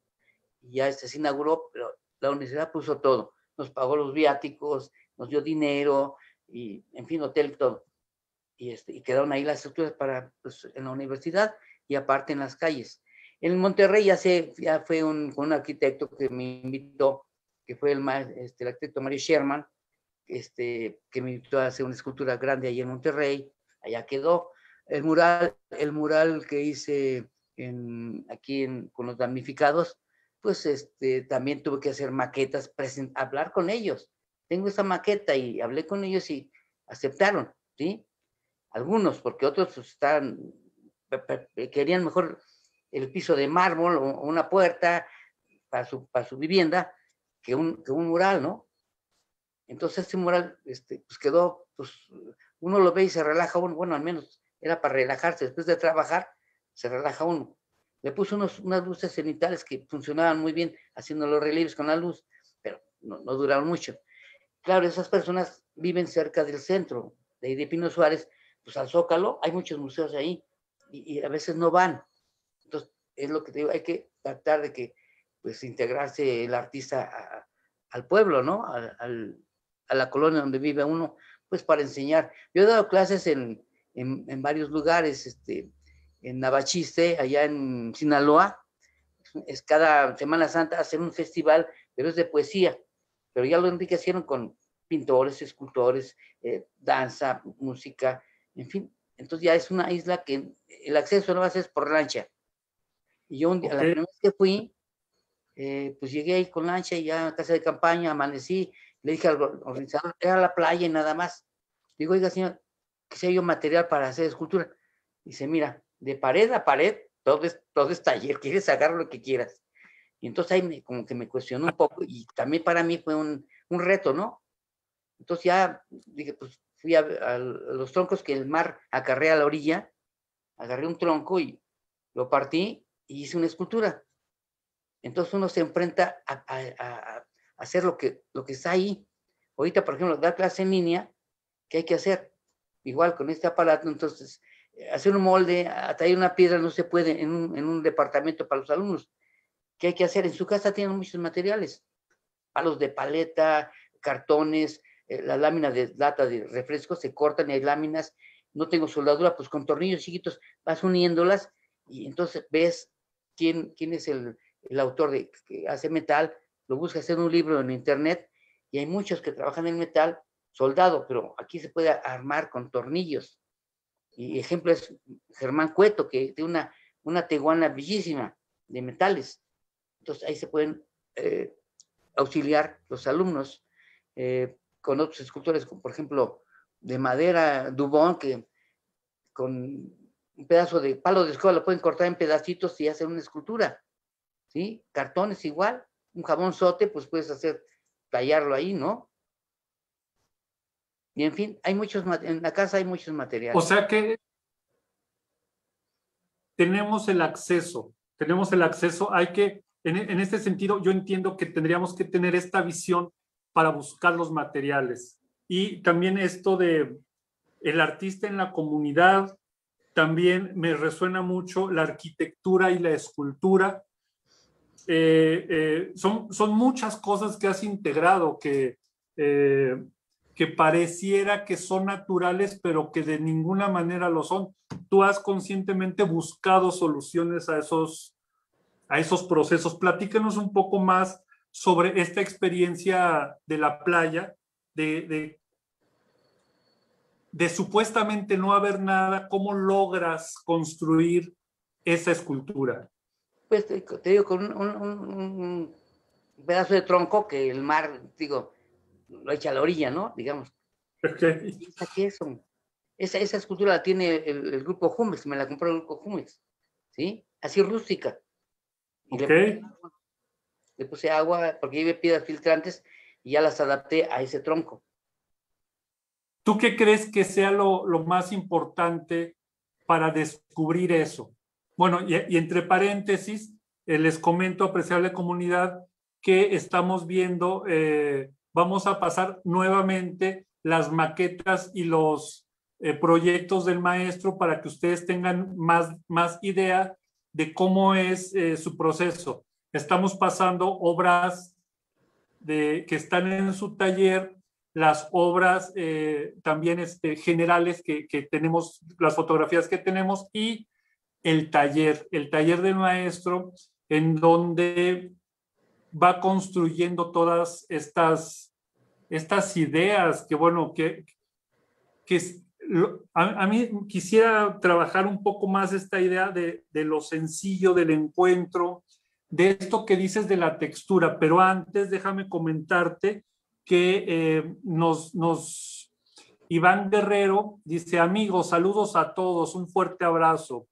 y ya este se inauguró, pero la universidad puso todo, nos pagó los viáticos, nos dio dinero, y en fin, hotel todo. Y, este, y quedaron ahí las estructuras para, pues, en la universidad y aparte en las calles. En Monterrey ya, se, ya fue un, un arquitecto que me invitó, que fue el, este, el arquitecto Mario Sherman, este, que me invitó a hacer una escultura grande ahí en Monterrey, allá quedó. El mural, el mural que hice aquí con los damnificados, pues este, también tuve que hacer maquetas, hablar con ellos. Tengo esa maqueta y hablé con ellos y aceptaron, ¿sí? Algunos, porque otros pues, están, querían mejor el piso de mármol o una puerta para su, para su vivienda que un, que un mural, ¿no? Entonces este mural este, pues quedó, pues uno lo ve y se relaja uno, bueno, al menos era para relajarse, después de trabajar, se relaja uno. Le puse unos, unas luces cenitales que funcionaban muy bien, haciendo los relieves con la luz, pero no, no duraron mucho. Claro, esas personas viven cerca del centro, de de Pino Suárez, pues al Zócalo, hay muchos museos ahí, y, a veces no van. Entonces, es lo que te digo, hay que tratar de que, pues, integrarse el artista al pueblo, ¿no? al, a la colonia donde vive uno, pues para enseñar. Yo he dado clases en, en, varios lugares, este, en Navachiste, allá en Sinaloa, es cada Semana Santa hacer un festival, pero es de poesía, pero ya lo enriquecieron con pintores, escultores, eh, danza, música, en fin. Entonces ya es una isla que el acceso no va a ser por lancha. Y yo un día, la primera vez que fui, eh, pues llegué ahí con lancha y ya a casa de campaña, amanecí, le dije al organizador, era la playa y nada más. Digo, oiga, señor, que sea yo material para hacer escultura. Dice, mira, de pared a pared, todo es, todo es taller, quieres agarrar lo que quieras. Y entonces ahí me, como que me cuestionó un poco y también para mí fue un, un reto, ¿no? Entonces ya dije, pues fui a, los troncos que el mar acarrea a la orilla, agarré un tronco y lo partí y hice una escultura. Entonces uno se enfrenta a, a, hacer lo que, lo que está ahí. Ahorita, por ejemplo, dar clase en línea, ¿qué hay que hacer? Igual con este aparato, entonces, eh, hacer un molde, atraer una piedra no se puede en un, en un departamento para los alumnos. ¿Qué hay que hacer? En su casa tienen muchos materiales, palos de paleta, cartones, eh, la lámina de lata de refresco se cortan y hay láminas. No tengo soldadura, pues con tornillos chiquitos vas uniéndolas y entonces ves quién, quién es el, el autor de, que hace metal, lo buscas en un libro en internet y hay muchos que trabajan en metal soldado, pero aquí se puede armar con tornillos. Y ejemplo es Germán Cueto, que tiene una, una teguana bellísima de metales. Entonces ahí se pueden eh, auxiliar los alumnos eh, con otros escultores, como por ejemplo de madera, Dubón, que con un pedazo de palo de escoba lo pueden cortar en pedacitos y hacer una escultura. ¿Sí? Cartones igual un jabón sote, pues puedes hacer, tallarlo ahí, ¿no? Y en fin, hay muchos, en la casa hay muchos materiales. O sea que tenemos el acceso, tenemos el acceso, hay que, en, en este sentido, yo entiendo que tendríamos que tener esta visión para buscar los materiales. Y también esto de el artista en la comunidad, también me resuena mucho la arquitectura y la escultura, eh, eh, son, son muchas cosas que has integrado que, eh, que pareciera que son naturales, pero que de ninguna manera lo son. Tú has conscientemente buscado soluciones a esos, a esos procesos. Platícanos un poco más sobre esta experiencia de la playa, de, de, de supuestamente no haber nada, ¿cómo logras construir esa escultura? Pues te, digo, con un, pedazo de tronco que el mar, digo, lo echa a la orilla, ¿no? Digamos. Okay. eso. Esa, esa escultura la tiene el, grupo Jumex, me la compró el grupo Jumex, ¿sí? Así rústica. Y le, puse, agua porque lleve piedras filtrantes y ya las adapté a ese tronco. ¿Tú qué crees que sea lo, lo más importante para descubrir eso? Bueno, y, entre paréntesis, eh, les comento, apreciable comunidad, que estamos viendo, eh, vamos a pasar nuevamente las maquetas y los eh, proyectos del maestro para que ustedes tengan más, más idea de cómo es su proceso. estamos pasando obras de, que están en su taller, las obras también este, generales que, que tenemos, las fotografías que tenemos y el taller, el taller del maestro, en donde va construyendo todas estas, estas ideas que, bueno, que, que a, mí quisiera trabajar un poco más esta idea de, de, lo sencillo del encuentro, de esto que dices de la textura, pero antes déjame comentarte que eh, nos, nos, Iván Guerrero dice, amigos, saludos a todos, un fuerte abrazo.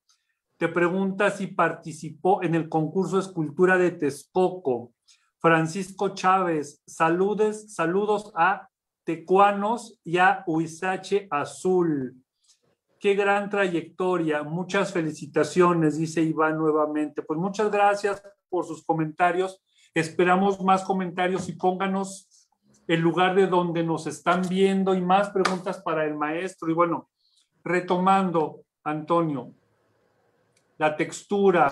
Te pregunta si participó en el concurso de escultura de Texcoco. Francisco Chávez, saludes, saludos a Tecuanos y a Huizache Azul. Qué gran trayectoria, muchas felicitaciones, dice Iván nuevamente. Pues muchas gracias por sus comentarios. Esperamos más comentarios y pónganos el lugar de donde nos están viendo y más preguntas para el maestro. Y bueno, retomando, Antonio, la textura,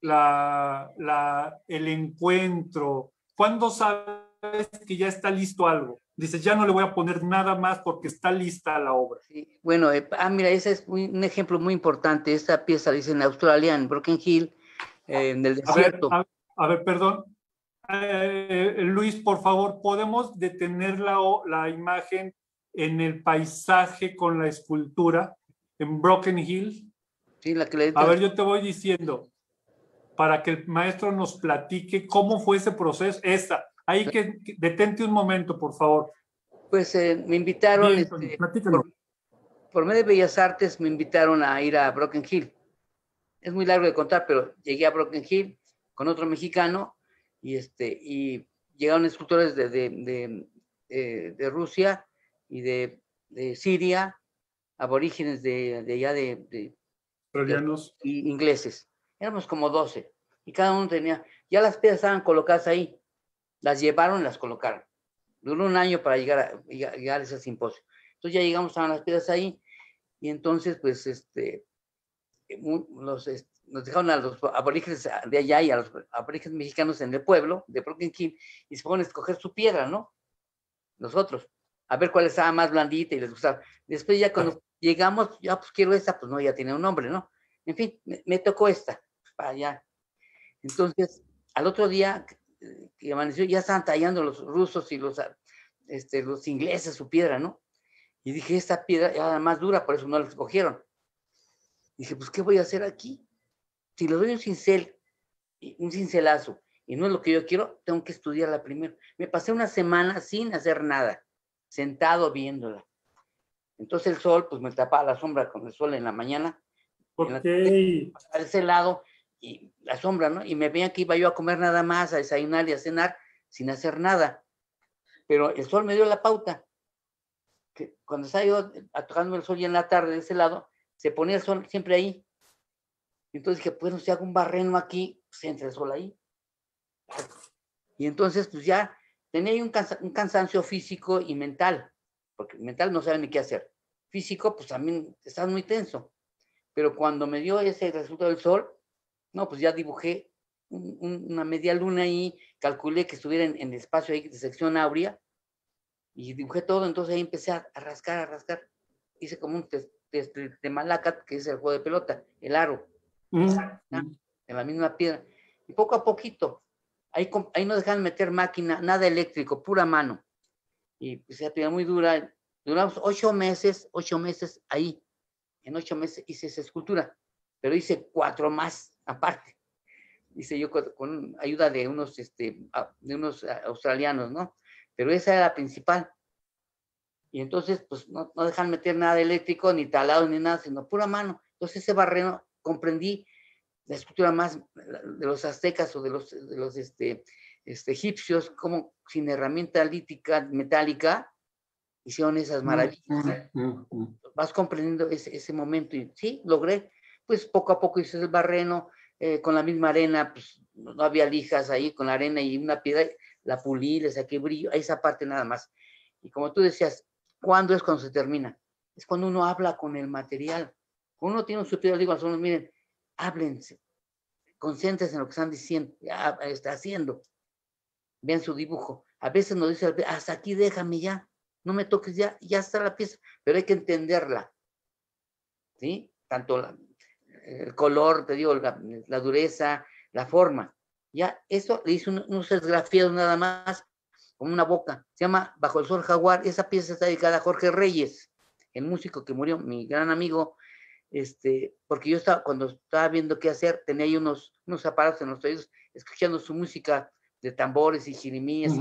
la, la, el encuentro. ¿Cuándo sabes que ya está listo algo? Dices, ya no le voy a poner nada más porque está lista la obra. bueno, eh, ah, mira, ese es un ejemplo muy importante. Esta pieza dice en Australia, en Broken Hill, eh, en el desierto. A ver, perdón. Eh, Luis, por favor, ¿podemos detener la, la imagen en el paisaje con la escultura en Broken Hill? Sí, la que le... A ver, yo te voy diciendo, para que el maestro nos platique cómo fue ese proceso, esa. Ahí que, detente un momento, por favor. Pues eh, me invitaron, este, por, por, medio de Bellas Artes, me invitaron a ir a Broken Hill. Es muy largo de contar, pero llegué a Broken Hill con otro mexicano y, este, y llegaron escultores de, de, de, eh, de Rusia y de, Siria, aborígenes de, allá de, australianos y ingleses. Éramos como 12 y cada uno tenía, ya las piezas estaban colocadas ahí, las llevaron y las colocaron. Duró un año para llegar a, llegar a ese simposio. Entonces ya llegamos, estaban las piezas ahí y entonces pues este, los, este, nos dejaron a los aborígenes de allá y a los aborígenes mexicanos en el pueblo de Broken King y se ponen a escoger su piedra, ¿no? Nosotros, a ver cuál estaba más blandita y les gustaba. Después ya cuando llegamos, ya pues quiero esta, pues no, ya tiene un nombre, ¿no? En fin, me, tocó esta, para allá. Entonces, al otro día que amaneció, ya estaban tallando los rusos y los, este, los ingleses su piedra, ¿no? Y dije, esta piedra era más dura, por eso no la escogieron. Dije, pues, ¿qué voy a hacer aquí? Si le doy un cincel, un cincelazo, y no es lo que yo quiero, tengo que estudiarla primero. Me pasé una semana sin hacer nada, sentado viéndola. Entonces el sol, pues me tapaba la sombra con el sol en la mañana. Ok. a ese lado, y la sombra, ¿no? Y me veía que iba yo a comer nada más, a desayunar y a cenar, sin hacer nada. Pero el sol me dio la pauta. Que cuando estaba yo tocando el sol y en la tarde de ese lado, se ponía el sol siempre ahí. Entonces dije, bueno, si hago un barreno aquí, pues entra el sol ahí. Y entonces, pues ya tenía un, un cansancio físico y mental, porque mental no sabe ni qué hacer. Físico, pues también estás muy tenso. Pero cuando me dio ese resultado del sol, no, pues ya dibujé una media luna ahí, calculé que estuviera en, el espacio ahí de sección áurea, y dibujé todo, entonces ahí empecé a, rascar, a rascar. Hice como un test, de malacat, que es el juego de pelota, el aro en la misma piedra. Y poco a poquito, ahí, ahí no dejan meter máquina, nada eléctrico, pura mano. Y pues ya piedra muy dura. Duramos ocho meses, ocho meses ahí. En ocho meses hice esa escultura, pero hice cuatro más aparte. Hice yo con, ayuda de unos, este, de unos australianos, ¿no? Pero esa era la principal. Y entonces, pues no, no dejan meter nada eléctrico, ni talado, ni nada, sino pura mano. Entonces ese barreno comprendí la escultura más de los aztecas o de los, de los este, este, egipcios, como sin herramienta lítica metálica hicieron esas maravillas. Vas comprendiendo ese, ese, momento y sí, logré, pues poco a poco hice el barreno, eh, con la misma arena, pues no había lijas ahí, con la arena y una piedra, la pulí, le saqué brillo, esa parte nada más. Y como tú decías, ¿cuándo es cuando se termina? Es cuando uno habla con el material uno tiene un superior, digo a los miren, háblense, conscientes en lo que están diciendo, está haciendo. Vean su dibujo. A veces nos dice, hasta aquí déjame ya, no me toques ya, ya está la pieza, pero hay que entenderla. ¿Sí? Tanto el color, te digo, la, dureza, la forma. Ya, eso le hice unos esgrafiados nada más, como una boca. Se llama Bajo el Sol Jaguar. Esa pieza está dedicada a Jorge Reyes, el músico que murió, mi gran amigo, este, porque yo estaba, cuando estaba viendo qué hacer, tenía ahí unos, unos aparatos en los oídos, escuchando su música de tambores y chirimías,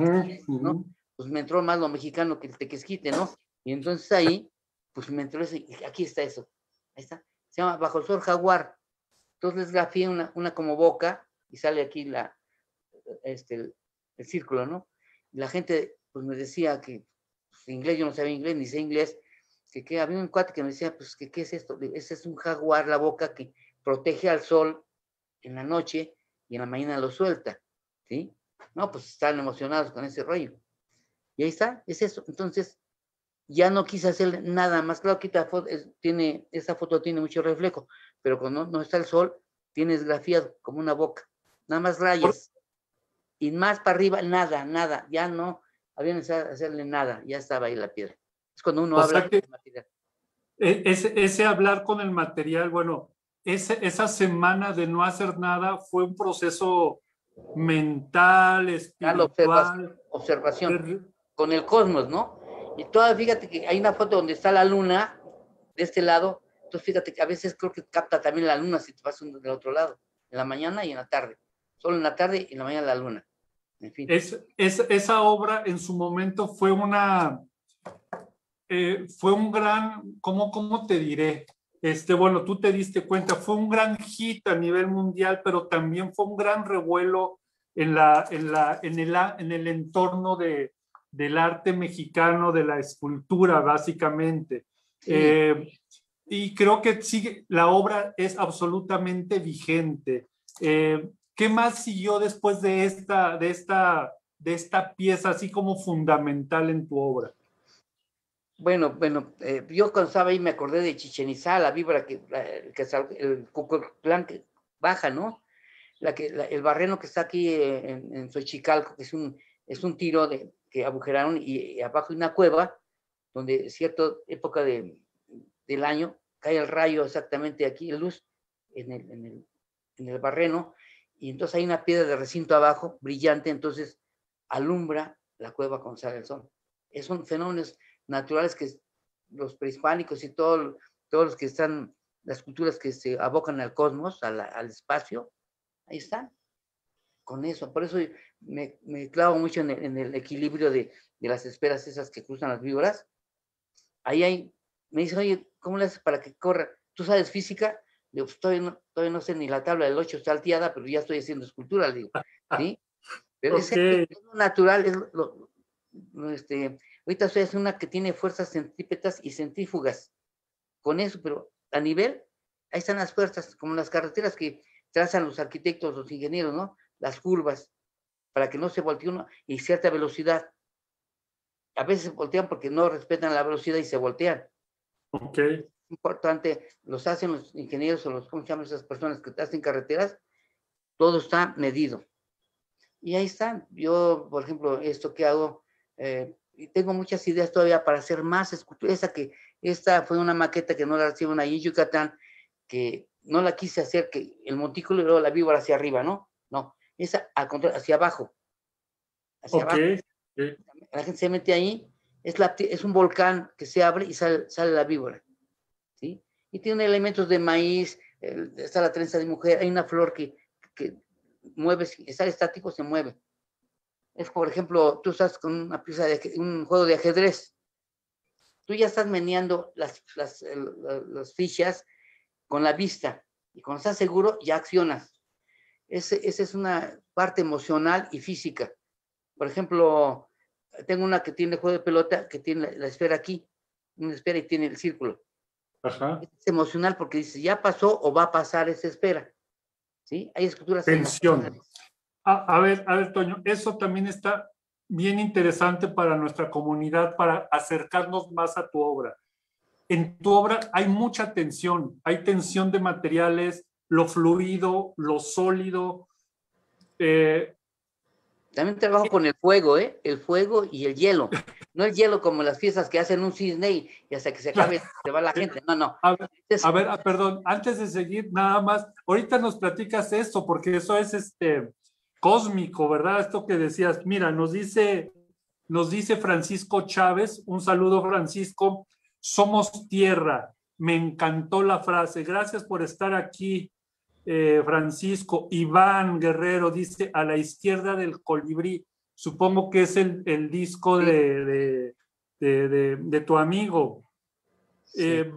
¿no? Pues me entró más lo mexicano que el tequesquite, ¿no? Y entonces ahí, pues me entró ese, aquí está eso, ahí está, se llama Bajo el Sol Jaguar. Entonces les grafié una, una como boca y sale aquí la, este, el, círculo, ¿no? la gente, pues me decía que pues, inglés, yo no sabía inglés, ni sé inglés, que, había un cuate que me decía, pues, que, ¿qué es esto? Ese es un jaguar, la boca que protege al sol en la noche y en la mañana lo suelta, ¿sí? No, pues están emocionados con ese rollo. Y ahí está, es eso. Entonces, ya no quise hacer nada más. Claro que tiene, esa foto tiene mucho reflejo, pero cuando no está el sol, tiene esgrafiado como una boca. Nada más rayas. Y más para arriba, nada, nada. Ya no había necesidad de hacerle nada. Ya estaba ahí la piedra. Es cuando uno habla que material. E, ese, ese, hablar con el material, bueno, ese, esa semana de no hacer nada fue un proceso mental, espiritual. Observación, con el cosmos, ¿no? Y toda, fíjate que hay una foto donde está la luna de este lado, entonces fíjate que a veces creo que capta también la luna si te vas del otro lado, en la mañana y en la tarde. Solo en la tarde y en la mañana la luna. En fin. Es, es, esa obra en su momento fue una, eh, fue un gran, ¿cómo, ¿cómo te diré? Este, bueno, tú te diste cuenta, fue un gran hit a nivel mundial, pero también fue un gran revuelo en, la, en, la, en, el, en el entorno de, del arte mexicano, de la escultura, básicamente. Eh, y creo que sigue, la obra es absolutamente vigente. Eh, ¿Qué más siguió después de esta, de, esta, de esta pieza así como fundamental en tu obra? Bueno, bueno, eh, yo cuando estaba ahí me acordé de Chichen Itza, la víbora que, que el plan que baja, ¿no? La que, el barreno que está aquí en, en Xochicalco, que es un, es un tiro de, que agujeraron y, abajo hay una cueva donde cierta época de, del año cae el rayo exactamente aquí, en luz, en el, en, el, en el barreno, y entonces hay una piedra de recinto abajo, brillante, entonces alumbra la cueva con sale el sol. Es un fenómeno naturales que los prehispánicos y todo, todos los que están, las culturas que se abocan al cosmos, al, espacio, ahí están, con eso. Por eso me, me clavo mucho en el, equilibrio de, de, las esferas esas que cruzan las víboras. Ahí hay, me dice, oye, ¿cómo le haces para que corra? ¿Tú sabes física? Digo, pues todavía no, todavía no sé ni la tabla del 8 está alteada, pero ya estoy haciendo escultura, digo, ¿sí? Pero es, lo natural, es lo, este, Ahorita estoy haciendo una que tiene fuerzas centrípetas y centrífugas. Con eso, pero a nivel, ahí están las fuerzas, como las carreteras que trazan los arquitectos, los ingenieros, ¿no? Las curvas, para que no se voltee uno y cierta velocidad. A veces se voltean porque no respetan la velocidad y se voltean. Ok. Importante, los hacen los ingenieros o los, ¿cómo se llaman esas personas que hacen carreteras? Todo está medido. Y ahí están. Yo, por ejemplo, esto que hago, eh, y tengo muchas ideas todavía para hacer más escultura. Esa que, esta fue una maqueta que no la recibieron ahí en Yucatán, que no la quise hacer, que el montículo y luego la víbora hacia arriba, ¿no? Esa al contrario, hacia abajo. Hacia abajo. La gente se mete ahí, es, la, es un volcán que se abre y sale, sale la víbora, ¿sí? Y tiene elementos de maíz, está la trenza de mujer, hay una flor que, que mueve, está estático, se mueve es, por ejemplo, tú estás con una pieza de un juego de ajedrez. Tú ya estás meneando las, las, las fichas con la vista y cuando estás seguro ya accionas. Esa es una parte emocional y física. Por ejemplo, tengo una que tiene juego de pelota, que tiene la, esfera aquí, una esfera y tiene el círculo. Ajá. Es emocional porque dice, ya pasó o va a pasar esa esfera. ¿Sí? Hay esculturas. Tensión. A, ver, a ver, Toño, eso también está bien interesante para nuestra comunidad, para acercarnos más a tu obra. En tu obra hay mucha tensión, hay tensión de materiales, lo fluido, lo sólido. Eh, también trabajo con el fuego, ¿eh? El fuego y el hielo. No el hielo como las fiestas que hacen un cisne y, hasta que se acabe se va la gente. No, no. A ver, ah, perdón, antes de seguir, nada más, ahorita nos platicas esto, porque eso es este cósmico, ¿verdad? Esto que decías. Mira, nos dice, nos dice Francisco Chávez, un saludo, Francisco. Somos tierra. Me encantó la frase. Gracias por estar aquí. Eh, Francisco, Iván Guerrero dice a la izquierda del colibrí, supongo que es el, disco de, de, tu amigo. Eh,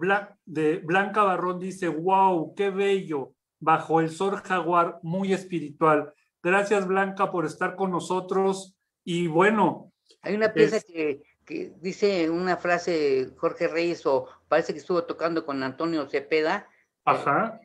de Blanca Barrón dice, wow, qué bello, bajo el sol jaguar, muy espiritual. Gracias Blanca por estar con nosotros y bueno. Hay una pieza que, que, dice una frase Jorge Reyes o parece que estuvo tocando con Antonio Cepeda. Ajá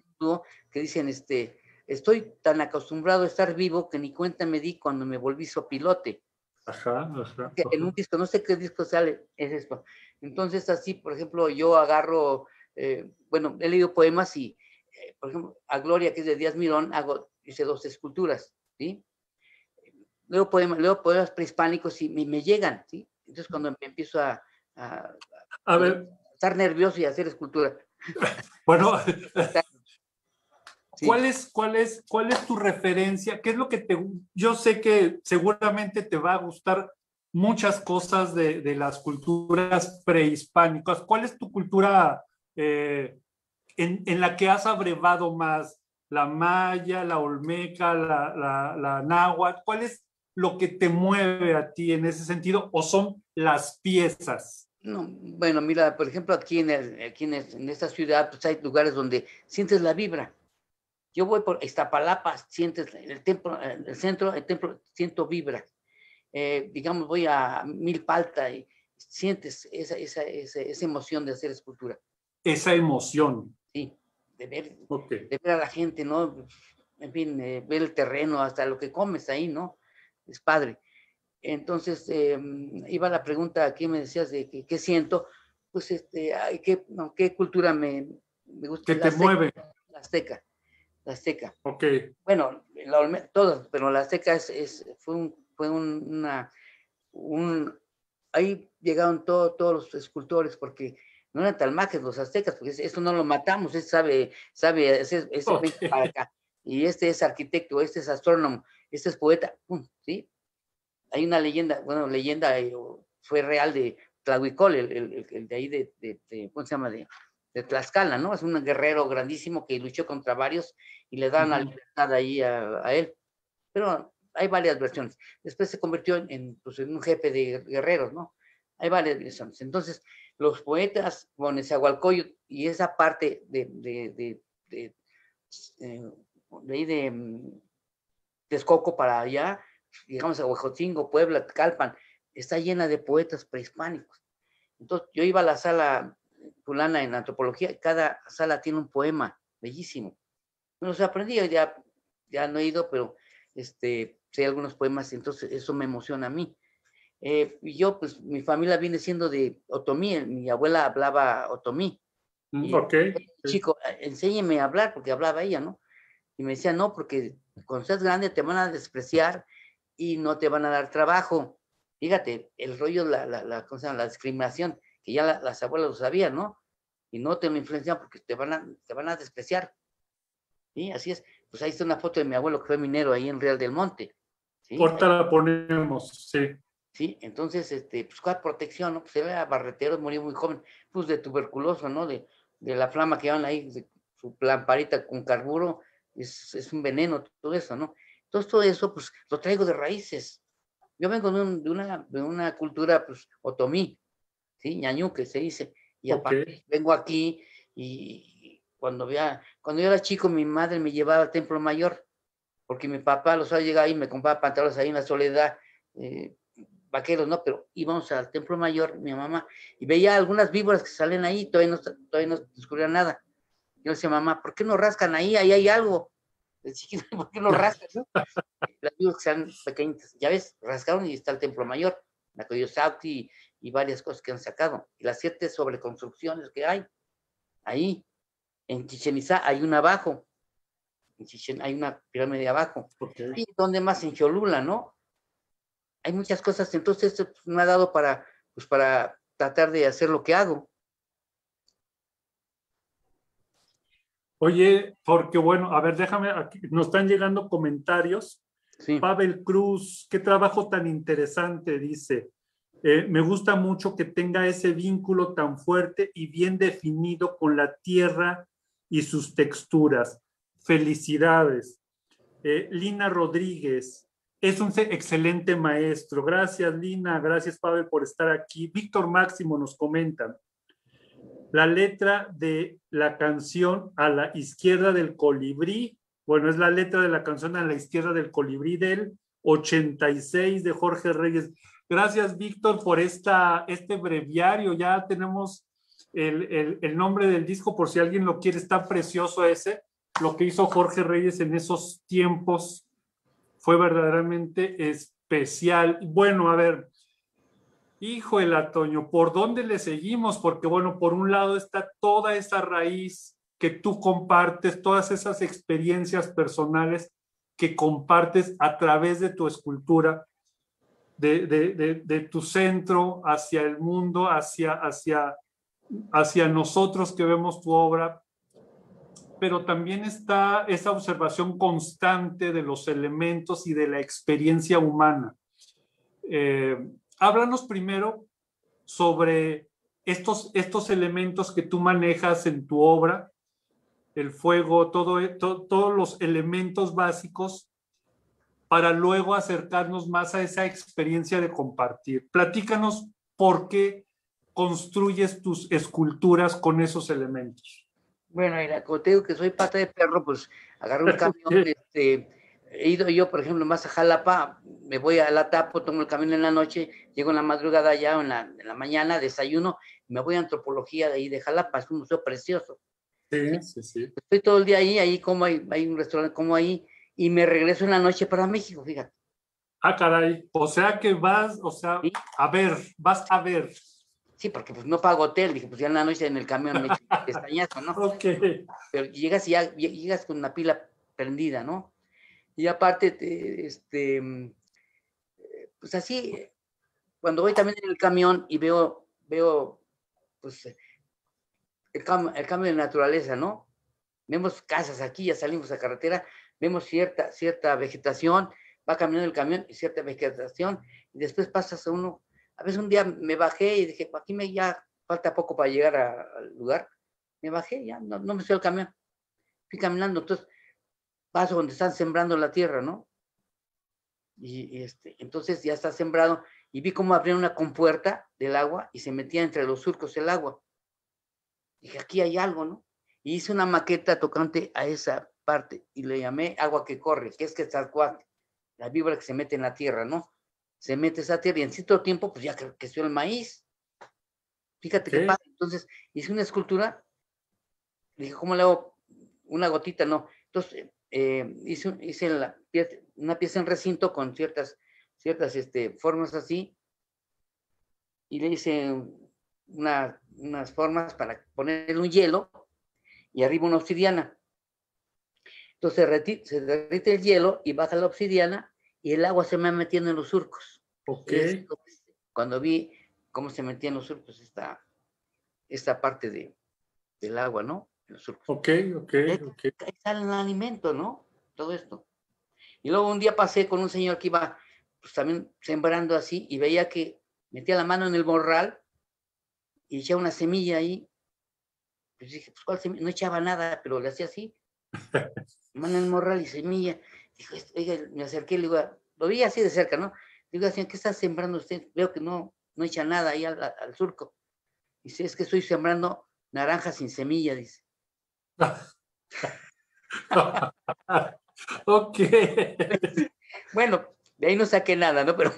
que dicen, este, estoy tan acostumbrado a estar vivo que ni cuenta me di cuando me volví sopilote. Ajá, ajá, En un disco, no sé qué disco sale, es esto. Entonces, así, por ejemplo, yo agarro, eh, bueno, he leído poemas y, eh, por ejemplo, a Gloria, que es de Díaz Mirón, hago, hice dos esculturas, ¿sí? Leo poemas, leo poemas prehispánicos y me, llegan, ¿sí? Entonces, cuando me empiezo a, a, a ver. estar nervioso y hacer escultura. Bueno, ¿Cuál, es, cuál, es, ¿Cuál es tu referencia? ¿Qué es lo que te... Yo sé que seguramente te va a gustar muchas cosas de, de las culturas prehispánicas. ¿Cuál es tu cultura eh, en, en, la que has abrevado más? ¿La maya, la olmeca, la, la, la náhuatl? ¿Cuál es lo que te mueve a ti en ese sentido? ¿O son las piezas? No, bueno, mira, por ejemplo, aquí en, el, aquí en, en esta ciudad pues hay lugares donde sientes la vibra yo voy por Iztapalapa, sientes el templo, el centro, el templo, siento vibra. Eh, digamos, voy a Milpalta y sientes esa, esa, esa, emoción de hacer escultura. Esa emoción. Sí, de ver, de ver a la gente, ¿no? En fin, eh, ver el terreno, hasta lo que comes ahí, ¿no? Es padre. Entonces, em, iba la pregunta, ¿qué me decías de qué, siento? Pues, este, ¿qué, ¿qué cultura me, me gusta? ¿Qué te mueve? La azteca la Azteca. Ok. Bueno, la todas, pero la Azteca es, fue, un, fue una, un, ahí llegaron todos los escultores porque no eran mágicos los aztecas, porque eso no lo matamos, ese sabe, sabe, ese, ese para acá. Y este es arquitecto, este es astrónomo, este es poeta, ¿sí? Hay una leyenda, bueno, leyenda eh, fue real de Tlahuicol, el, el, de ahí de, de, de, ¿cómo se llama? De, de Tlaxcala, ¿no? Es un guerrero grandísimo que luchó contra varios y le dan la libertad ahí a, él. Pero hay varias versiones. Después se convirtió en, pues, en un jefe de guerreros, ¿no? Hay varias versiones. Entonces, los poetas, bueno, Nezahualcóyotl y esa parte de, de, de, de, eh, de ahí de mm, Texcoco para allá, digamos a Huejotzingo, Puebla, Calpan, está llena de poetas prehispánicos. Entonces, yo iba a la sala fulana en antropología, cada sala tiene un poema bellísimo. Se aprendí, ya, ya no he ido, pero este, sé algunos poemas, entonces eso me emociona a mí. Eh, y yo, pues, mi familia viene siendo de otomí, mi abuela hablaba otomí. Mm, ok. Chico, enséñeme a hablar, porque hablaba ella, ¿no? Y me decía, no, porque cuando seas grande te van a despreciar y no te van a dar trabajo. Fíjate, el rollo, la, la, la, la discriminación que ya las abuelas lo sabían, ¿no? Y no te lo influencian porque te van a, te van a despreciar. ¿Sí? Así es. Pues ahí está una foto de mi abuelo que fue minero ahí en Real del Monte. ¿sí? la ponemos, sí. Sí, entonces, este, pues cuál protección, ¿no? Pues era barretero, murió muy joven, pues de tuberculoso, ¿no? De, de la flama que van ahí, de su lamparita con carburo, es, es, un veneno, todo eso, ¿no? Entonces todo eso, pues lo traigo de raíces. Yo vengo de, de, una, de una cultura, pues, otomí, ¿sí? que se dice. Y aparte vengo aquí y cuando, vea, cuando yo era chico, mi madre me llevaba al Templo Mayor, porque mi papá los había llegado y me compraba pantalones ahí en la soledad, eh, vaqueros, ¿no? Pero íbamos al Templo Mayor, mi mamá, y veía algunas víboras que salen ahí, todavía no, todavía no descubría nada. Yo decía, mamá, ¿por qué no rascan ahí? Ahí hay algo. ¿por qué no rascan? Las víboras que sean pequeñitas, ya ves, rascaron y está el Templo Mayor, la Coyosauti y varias cosas que han sacado. Y las siete sobreconstrucciones que hay ahí. En Chichen Itza hay una abajo. hay una pirámide abajo. ¿Y dónde más? En Cholula, ¿no? Hay muchas cosas, entonces esto pues, me ha dado para, pues, para tratar de hacer lo que hago. Oye, porque bueno, a ver, déjame, aquí, nos están llegando comentarios. Pavel Cruz, qué trabajo tan interesante, dice. Eh, me gusta mucho que tenga ese vínculo tan fuerte y bien definido con la tierra y sus texturas. Felicidades. Eh, Lina Rodríguez, es un excelente maestro. Gracias, Lina. Gracias, Pavel, por estar aquí. Víctor Máximo nos comenta la letra de la canción A la izquierda del colibrí. Bueno, es la letra de la canción A la izquierda del colibrí del 86 de Jorge Reyes. Gracias, Víctor, por esta, este breviario. Ya tenemos el, el, nombre del disco por si alguien lo quiere. Está precioso ese. Lo que hizo Jorge Reyes en esos tiempos fue verdaderamente especial. Bueno, a ver, Hijo el Atoño, ¿por dónde le seguimos? Porque bueno, por un lado está toda esa raíz que tú compartes, todas esas experiencias personales que compartes a través de tu escultura, de, de, tu centro hacia el mundo, hacia, hacia, hacia nosotros que vemos tu obra, pero también está esa observación constante de los elementos y de la experiencia humana. Eh, háblanos primero sobre estos, estos elementos que tú manejas en tu obra, el fuego, todo, todos los elementos básicos, para luego acercarnos más a esa experiencia de compartir. Platícanos por qué construyes tus esculturas con esos elementos. Bueno, mira, como te digo que soy pata de perro, pues agarro un camión, este, he ido yo, por ejemplo, más a Jalapa, me voy a la Tapo, tomo el camino en la noche, llego en la madrugada ya, en la, en la mañana, desayuno, me voy a antropología de ahí de Jalapa, es un museo precioso. Sí, sí, sí. Estoy todo el día ahí, ahí como hay, hay un restaurante como ahí, y me regreso en la noche para México, fíjate. Ah, caray, o sea que vas, o sea, a ver, vas a ver. Sí, porque pues no pago hotel, dije, pues ya en la noche en el camión me pestañazo, ¿no? ok. Pero llegas y ya llegas con una pila prendida, ¿no? Y aparte, este, mm, pues así, cuando voy también en el camión y veo, veo, pues, el, cambio de naturaleza, ¿no? Vemos casas aquí, ya salimos a carretera, vemos cierta, cierta vegetación, va caminando el camión y cierta vegetación, y después pasas a uno, a veces un día me bajé y dije, aquí me ya falta poco para llegar al lugar, me bajé, ya no, no me subo al camión, fui caminando, entonces paso donde están sembrando la tierra, ¿no? Y, este, entonces ya está sembrado y vi cómo abrían una compuerta del agua y se metía entre los surcos el agua. Dije, aquí hay algo, ¿no? Y hice una maqueta tocante a esa parte y le llamé agua que corre, que es que está la vibra que se mete en la tierra, ¿no? Se mete esa tierra y en cierto tiempo, pues ya creció el maíz. Fíjate qué pasa. Entonces hice una escultura, dije, ¿cómo le hago una gotita? No. Entonces eh, hice, hice la una pieza en recinto con ciertas, ciertas este, formas así, y le hice unas formas para poner un hielo y arriba una obsidiana. Entonces se derrite el hielo y baja la obsidiana y el agua se me va metiendo en los surcos. cuando vi cómo se metía en los surcos esta, esta parte de, del agua, ¿no? Ok, ok, ok. Ahí sale el alimento, ¿no? Todo esto. Y luego un día pasé con un señor que iba pues, también sembrando así y veía que metía la mano en el morral y echaba una semilla ahí. Pues dije, pues ¿cuál semilla? No echaba nada, pero le hacía así. Mano en el morral y semilla. Dijo, oiga, me acerqué y le digo, lo vi así de cerca, ¿no? Digo, señor, ¿qué está sembrando usted? Veo que no, no echa nada ahí al, al surco. Dice, es que estoy sembrando naranja sin semilla, dice. ok. Bueno, de ahí no saqué nada, ¿no? Pero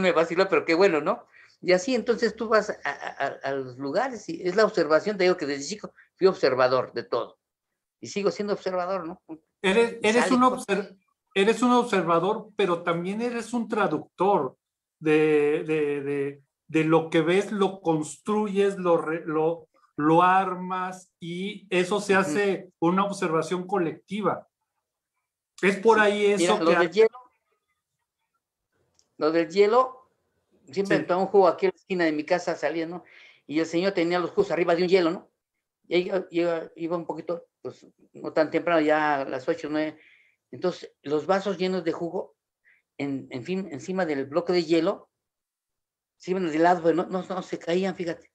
me vaciló, pero qué bueno, ¿no? Y así entonces tú vas a, los lugares y es la observación, te digo que desde chico fui observador de todo. Y sigo siendo observador, ¿no? Eres, eres, un, eres un observador, pero también eres un traductor de, de, de, de lo que ves, lo construyes, lo, lo, lo armas y eso se hace una observación colectiva. Es por ahí eso Lo del hielo, lo del hielo, siempre sí. un juego aquí en la esquina de mi casa saliendo y el señor tenía los jugos arriba de un hielo, ¿no? Y iba, iba, iba un poquito, pues no tan temprano, ya a las 8 o 9. Entonces, los vasos llenos de jugo, en, en fin, encima del bloque de hielo, se iban de lado, pero no, no, no se caían, fíjate.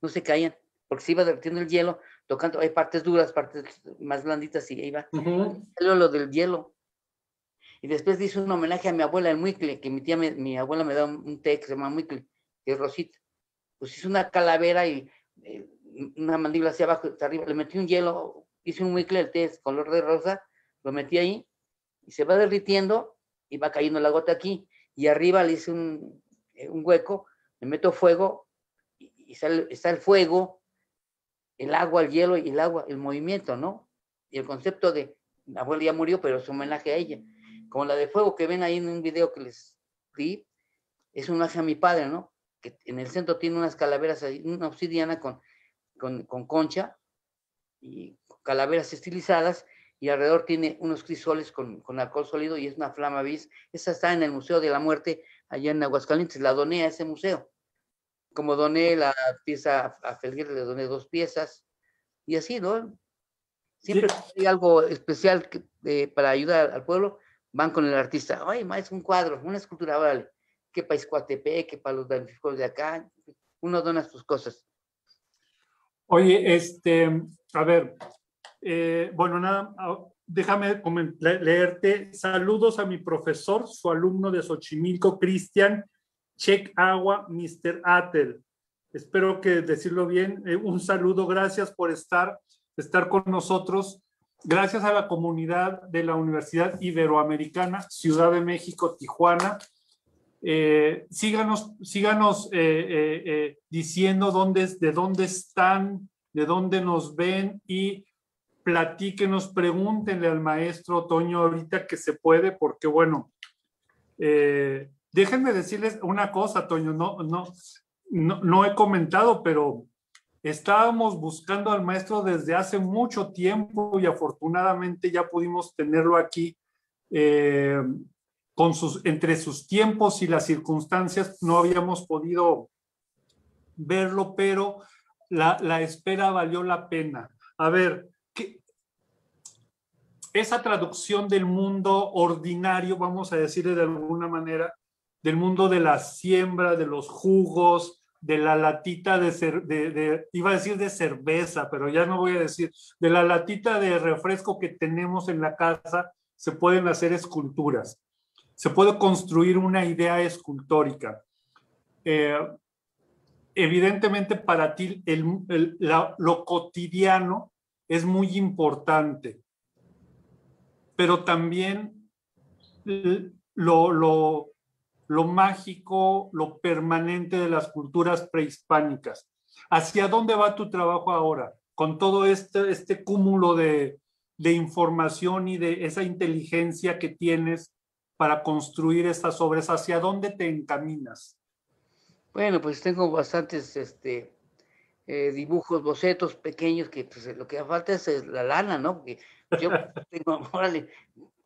No se caían, porque se iba derritiendo el hielo, tocando, hay partes duras, partes más blanditas, y ahí va. Uh -huh. Lo del hielo. Y después dice un homenaje a mi abuela, el Muicle, que mi tía, me, mi abuela me da un, té que se llama Muicle, que es rosita. Pues hizo una calavera y eh, una mandíbula hacia abajo, hacia arriba, le metí un hielo, hice un Muicle, el té es color de rosa, lo metí ahí, y se va derritiendo, y va cayendo la gota aquí, y arriba le hice un, un hueco, le meto fuego, y, y sale, está el fuego, el agua, el hielo y el agua, el movimiento, ¿no? Y el concepto de, la abuela ya murió, pero es un homenaje a ella. Como la de fuego que ven ahí en un video que les di, es un homenaje a mi padre, ¿no? Que en el centro tiene unas calaveras, una obsidiana con, con, con concha y calaveras estilizadas, y alrededor tiene unos crisoles con, con, alcohol sólido y es una flama bis. Esa está en el Museo de la Muerte, allá en Aguascalientes. La doné a ese museo. Como doné la pieza a Felguer, le doné dos piezas. Y así, ¿no? Siempre sí. hay algo especial que, eh, para ayudar al pueblo, van con el artista. Ay, maestro, un cuadro, una escultura, vale. Que para Iscuatepec, que para los de acá. Uno dona sus cosas. Oye, este, a ver, eh, bueno, nada, déjame leerte. Saludos a mi profesor, su alumno de Xochimilco, Cristian Check Agua, Mr. Atel. Espero que decirlo bien. Eh, un saludo, gracias por estar, estar con nosotros. Gracias a la comunidad de la Universidad Iberoamericana, Ciudad de México, Tijuana. Eh, síganos, síganos eh, diciendo dónde, de dónde están, de dónde nos ven y platíquenos, pregúntenle al maestro Toño ahorita que se puede, porque bueno, eh, déjenme decirles una cosa, Toño, no, no, no, he comentado, pero estábamos buscando al maestro desde hace mucho tiempo y afortunadamente ya pudimos tenerlo aquí. Eh, con sus, entre sus tiempos y las circunstancias no habíamos podido verlo, pero la, la espera valió la pena. A ver, esa traducción del mundo ordinario, vamos a decirle de alguna manera, del mundo de la siembra, de los jugos, de la latita de, de, de, iba a decir de cerveza, pero ya no voy a decir, de la latita de refresco que tenemos en la casa, se pueden hacer esculturas. Se puede construir una idea escultórica. Eh, evidentemente para ti el, el, lo cotidiano es muy importante pero también lo, lo, lo mágico, lo permanente de las culturas prehispánicas. ¿Hacia dónde va tu trabajo ahora? Con todo este, este cúmulo de, de información y de esa inteligencia que tienes para construir estas obras, ¿hacia dónde te encaminas? Bueno, pues tengo bastantes este, eh, dibujos, bocetos pequeños, que pues, lo que falta es la lana, ¿no? Porque yo tengo, órale,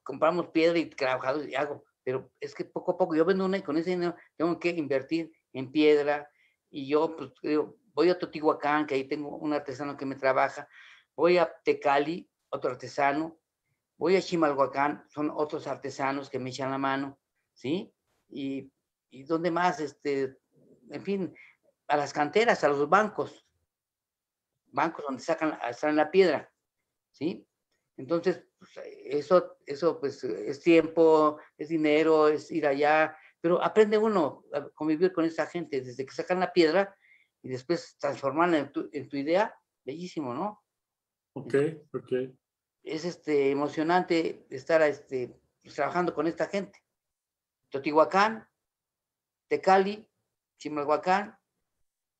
compramos piedra y trabajado y hago, pero es que poco a poco yo vendo una y con ese dinero tengo que invertir en piedra y yo pues digo, voy a Totihuacán, que ahí tengo un artesano que me trabaja, voy a Tecali, otro artesano, voy a Chimalhuacán, son otros artesanos que me echan la mano, ¿sí? Y, y dónde más, este, en fin, a las canteras, a los bancos, bancos donde sacan, sacan la piedra, ¿sí? Entonces, pues, eso, eso pues es tiempo, es dinero, es ir allá, pero aprende uno a convivir con esa gente desde que sacan la piedra y después transformarla en tu, en tu idea, bellísimo, ¿no? Ok, ok. Es este, emocionante estar este, pues, trabajando con esta gente. Totihuacán, Tecali, Chimalhuacán,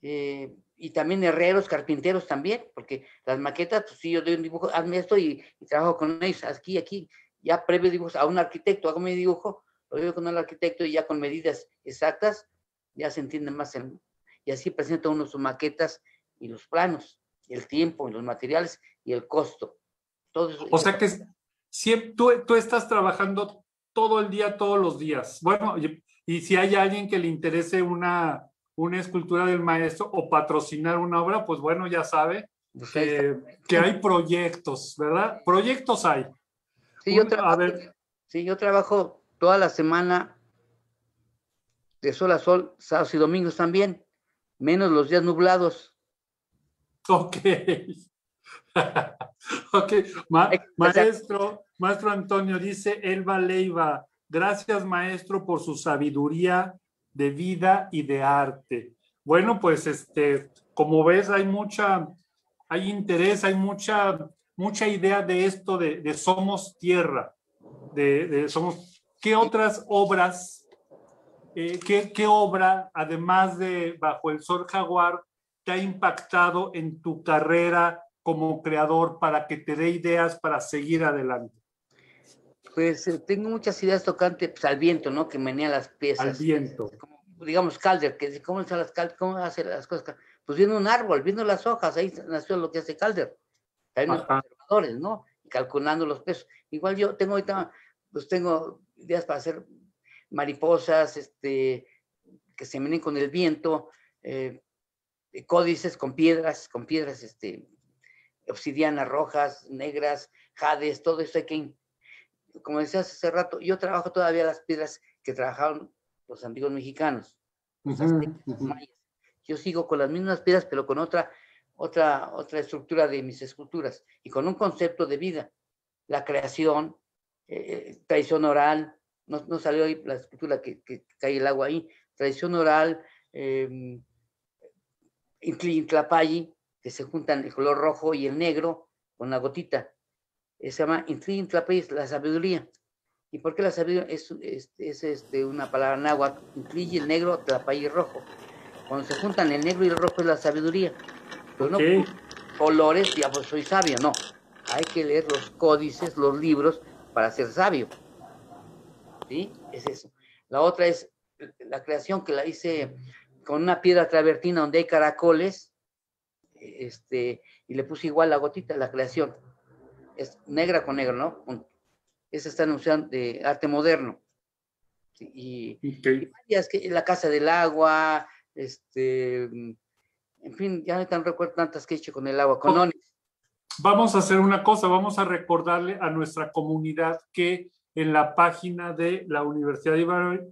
eh, y también herreros, carpinteros también, porque las maquetas, pues sí, yo doy un dibujo, hazme esto y, y trabajo con ellos, aquí, aquí, ya previo dibujos a un arquitecto, hago mi dibujo, lo veo con el arquitecto y ya con medidas exactas, ya se entiende más, el, y así presenta uno sus maquetas y los planos, el tiempo, y los materiales y el costo. Todo eso, o sea que si, tú, tú estás trabajando todo el día, todos los días. Bueno, y, y si hay alguien que le interese una, una escultura del maestro o patrocinar una obra, pues bueno, ya sabe pues que, que, hay proyectos, ¿verdad? Proyectos hay. Sí, yo, trabajo, a ver. sí, yo trabajo toda la semana de sol a sol, sábados y domingos también, menos los días nublados. Ok. ok. maestro, maestro Antonio, dice Elba Leiva, gracias maestro por su sabiduría de vida y de arte. Bueno, pues este, como ves, hay mucha, hay interés, hay mucha, mucha idea de esto de, Somos Tierra, de, Somos, ¿qué otras obras, eh, qué, qué obra, además de Bajo el Sol Jaguar, te ha impactado en tu carrera como creador para que te dé ideas para seguir adelante? Pues eh, tengo muchas ideas tocantes pues, al viento, ¿no? Que menea las piezas. Al viento. digamos, Calder, que cómo, las, cómo hace las cosas. Pues viendo un árbol, viendo las hojas, ahí nació lo que hace Calder. Hay unos observadores, ¿no? Calculando los pesos. Igual yo tengo ahorita, pues tengo ideas para hacer mariposas, este, que se menen con el viento, eh, códices con piedras, con piedras, este, obsidianas rojas, negras, jades, todo eso hay que como decías hace rato, yo trabajo todavía las piedras que trabajaron los antiguos mexicanos. Yo sigo con las mismas piedras, pero con otra, otra, otra estructura de mis esculturas y con un concepto de vida. La creación, eh, eh, tradición oral, no, no, salió ahí la escultura que, que, cae el agua ahí, tradición oral, eh, que se juntan el color rojo y el negro con la gotita se llama Intli la sabiduría. ¿Y por qué la sabiduría? Es, es, este, una palabra náhuatl, Intli el negro, Tlapay rojo. Cuando se juntan el negro y el rojo es la sabiduría. Pero no colores, ya pues soy sabio, no. Hay que leer los códices, los libros para ser sabio. ¿Sí? Es eso. La otra es la creación que la hice con una piedra travertina donde hay caracoles, este, y le puse igual la gotita, la creación es negra con negro, ¿no? Esa está opción de arte moderno. Y, que la Casa del Agua, este, en fin, ya no tan recuerdo tantas que he hecho con el agua, con Vamos a hacer una cosa, vamos a recordarle a nuestra comunidad que en la página de la Universidad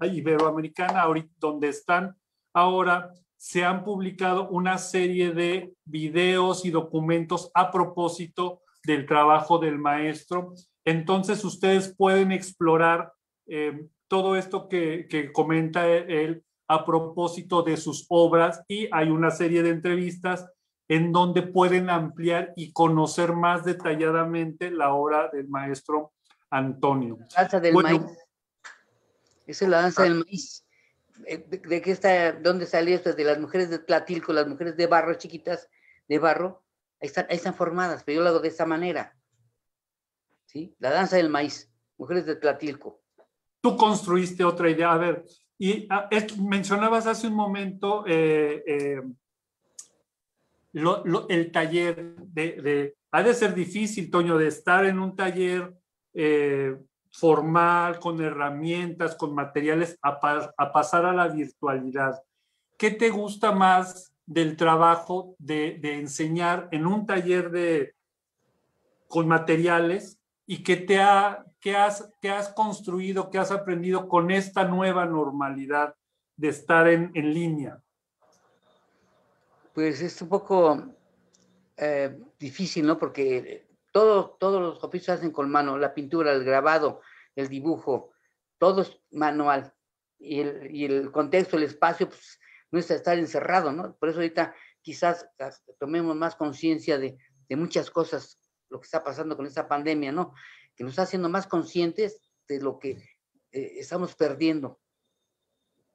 Iberoamericana, ahorita donde están ahora, se han publicado una serie de videos y documentos a propósito del trabajo del maestro. Entonces ustedes pueden explorar eh, todo esto que, que comenta él a propósito de sus obras y hay una serie de entrevistas en donde pueden ampliar y conocer más detalladamente la obra del maestro Antonio. La danza del maíz. Esa es la danza del maíz. Eh, ¿De, qué está, dónde salió esto? De las mujeres de Tlatilco, las mujeres de barro chiquitas, de barro, Ahí están, formadas, pero yo lo hago de esa manera. ¿Sí? La danza del maíz, mujeres de Tlatilco. Tú construiste otra idea. A ver, y ah, mencionabas hace un momento eh, eh, el taller de, Ha de ser difícil, Toño, de estar en un taller eh, formal, con herramientas, con materiales, a pasar a la virtualidad. ¿Qué te gusta más del trabajo de, enseñar en un taller de, con materiales y que te ha, que has, que has construido, que has aprendido con esta nueva normalidad de estar en, línea? Pues es un poco eh, difícil, ¿no? Porque todo, todos los oficios hacen con mano, la pintura, el grabado, el dibujo, todo es manual. Y el, y el contexto, el espacio, pues no es estar encerrado, ¿no? Por eso ahorita quizás tomemos más conciencia de, muchas cosas, lo que está pasando con esta pandemia, ¿no? Que nos está haciendo más conscientes de lo que eh, estamos perdiendo,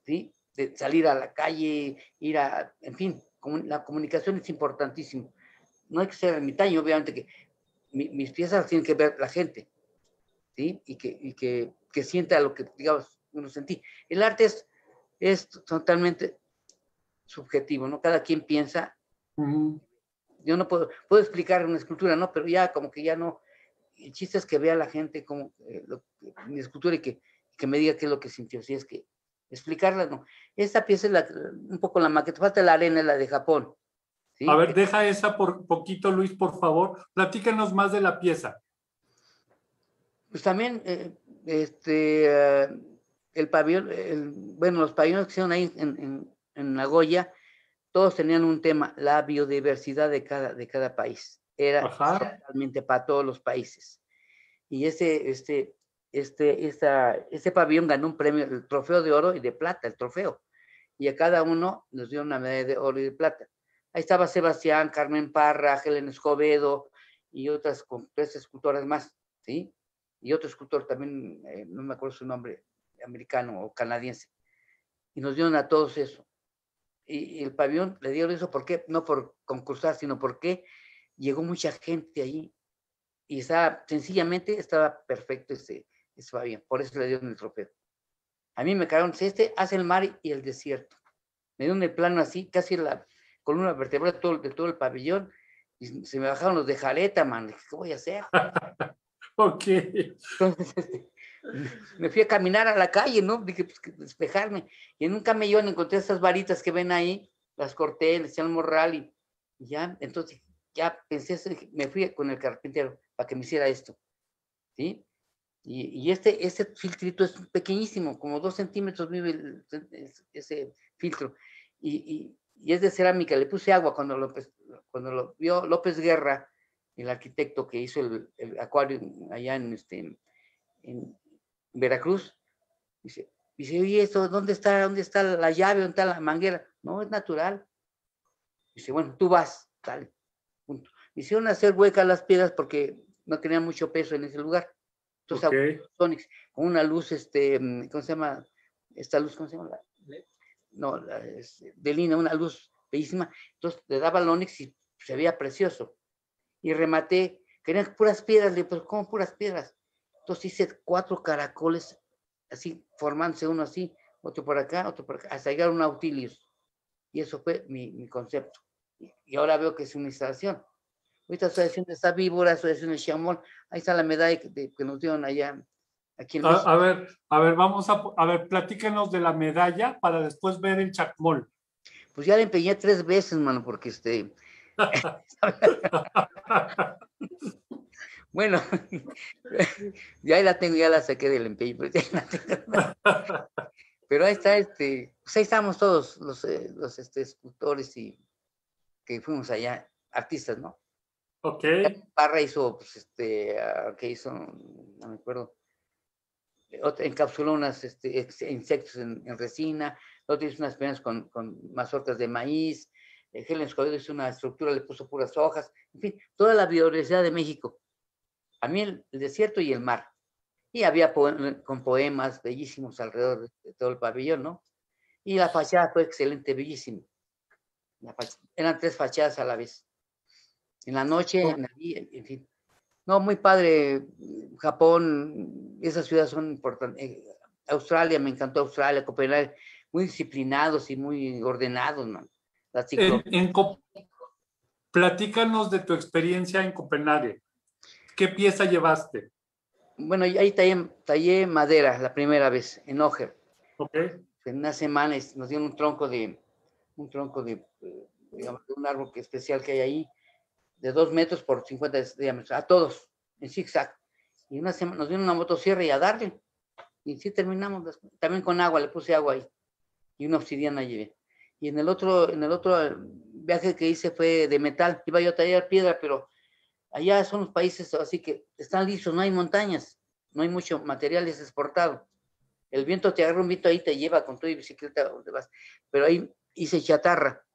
¿sí? De salir a la calle, ir a, en fin, la comunicación es importantísimo. No hay que ser ermitaño, obviamente que mis piezas tienen que ver la gente, ¿sí? Y que, y que, que sienta lo que, digamos, uno sentí. El arte es, es totalmente subjetivo, ¿no? Cada quien piensa yo no puedo, puedo explicar una escultura, ¿no? Pero ya como que ya no, el chiste es que vea la gente como eh, mi escultura y que, que me diga qué es lo que sintió, si es que explicarla, no. Esta pieza es la, un poco la maqueta, falta la arena, la de Japón. A ver, deja esa por poquito, Luis, por favor. Platícanos más de la pieza. Pues también, eh, este, eh, el pabellón, bueno, los pabellones que hicieron ahí en, en, en Nagoya, todos tenían un tema, la biodiversidad de cada, de cada país. Era realmente para todos los países. Y ese, este, este, esta, este pabellón ganó un premio, el trofeo de oro y de plata, el trofeo. Y a cada uno nos dio una medalla de oro y de plata. Ahí estaba Sebastián, Carmen Parra, Helen Escobedo y otras tres escultoras más, ¿sí? Y otro escultor también, eh, no me acuerdo su nombre, americano o canadiense. Y nos dieron a todos eso. Y, el pabellón le dieron eso, ¿por qué? No por concursar, sino porque llegó mucha gente ahí y estaba, sencillamente estaba perfecto ese, ese pabellón. Por eso le dieron el trofeo. A mí me cagaron, este hace el mar y el desierto. Me dieron el plano así, casi la, columna vertebral de todo, de todo el pabellón y se me bajaron los de jaleta, man. ¿Qué voy a hacer? ok. Entonces, este, me fui a caminar a la calle, ¿no? Dije, pues, despejarme. Y en un camellón encontré esas varitas que ven ahí, las corté, le eché al morral y, ya, entonces ya pensé, me fui con el carpintero para que me hiciera esto, ¿sí? Y, y este, este filtrito es pequeñísimo, como dos centímetros vive ese filtro. y, y es de cerámica. Le puse agua cuando, López, cuando lo vio López Guerra, el arquitecto que hizo el, acuario allá en, este, en Veracruz. Dice, dice, oye, esto, ¿dónde está, dónde está la llave? ¿Dónde está la manguera? No, es natural. Dice, bueno, tú vas, dale. Punto. Hicieron hacer huecas las piedras porque no tenían mucho peso en ese lugar. Entonces, con una luz, este, ¿cómo se llama? Esta luz, ¿cómo se llama? no, de línea, una luz bellísima. Entonces le daba al onix y se veía precioso. Y rematé, querían puras piedras, le dije, pero ¿cómo puras piedras? Entonces hice cuatro caracoles, así, formándose uno así, otro por acá, otro por acá, hasta llegar a un Autilius. Y eso fue mi, concepto. Y, ahora veo que es una instalación. Ahorita estoy haciendo esta víbora, estoy haciendo el chamol. Ahí está la medalla que, que nos dieron allá a, ver, a ver, vamos a, a ver, platícanos de la medalla para después ver el chacmol. Pues ya la empeñé tres veces, mano, porque este. bueno, ya la tengo, ya la saqué del empeño, pero, ahí está, este, pues ahí estamos todos los, eh, los este, escultores y que fuimos allá, artistas, ¿no? Ok. Parra hizo, pues, este, uh, ¿qué hizo? No me acuerdo encapsuló unas este, insectos en, resina, otro hizo unas penas con, con mazorcas de maíz, eh, Helen Escobedo hizo una estructura, le puso puras hojas, en fin, toda la biodiversidad de México. A mí el, desierto y el mar. Y había con poemas bellísimos alrededor de, todo el pabellón, ¿no? Y la fachada fue excelente, bellísima. eran tres fachadas a la vez. En la noche, en el día, en fin. No, muy padre. Japón, esas ciudades son importantes. Eh, Australia, me encantó Australia, Copenhague, muy disciplinados y muy ordenados, man. En, Platícanos de tu experiencia en Copenhague. ¿Qué pieza llevaste? Bueno, ahí tallé, madera la primera vez, en Oger. Ok. En una semana nos dieron un tronco de, un tronco de, eh, digamos, un árbol especial que hay ahí, de dos metros por 50 diámetros, a todos, en zigzag. Y una semana nos dio una motosierra y a darle. Y sí terminamos, también con agua, le puse agua ahí. Y una obsidiana llevé. Y en el otro, en el otro viaje que hice fue de metal. Iba yo a tallar piedra, pero allá son los países así que están lisos, no hay montañas, no hay mucho material es exportado. El viento te agarra un viento ahí, te lleva con tu bicicleta donde vas. Pero ahí hice chatarra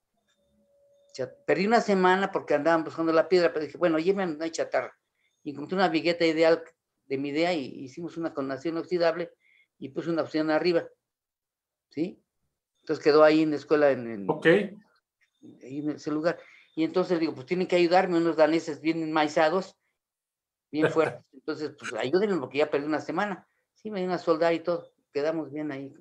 perdí una semana porque andaban buscando la piedra, pero dije, bueno, llévenme una chatarra. Y encontré una vigueta ideal de mi idea y hicimos una condensación oxidable y puse una opción arriba. ¿Sí? Entonces quedó ahí en la escuela, en, en ese lugar. Y entonces digo, pues tienen que ayudarme unos daneses bien enmaizados, bien fuertes. Entonces, pues ayúdenme porque ya perdí una semana. Sí, me dio una soldada y todo. Quedamos bien ahí.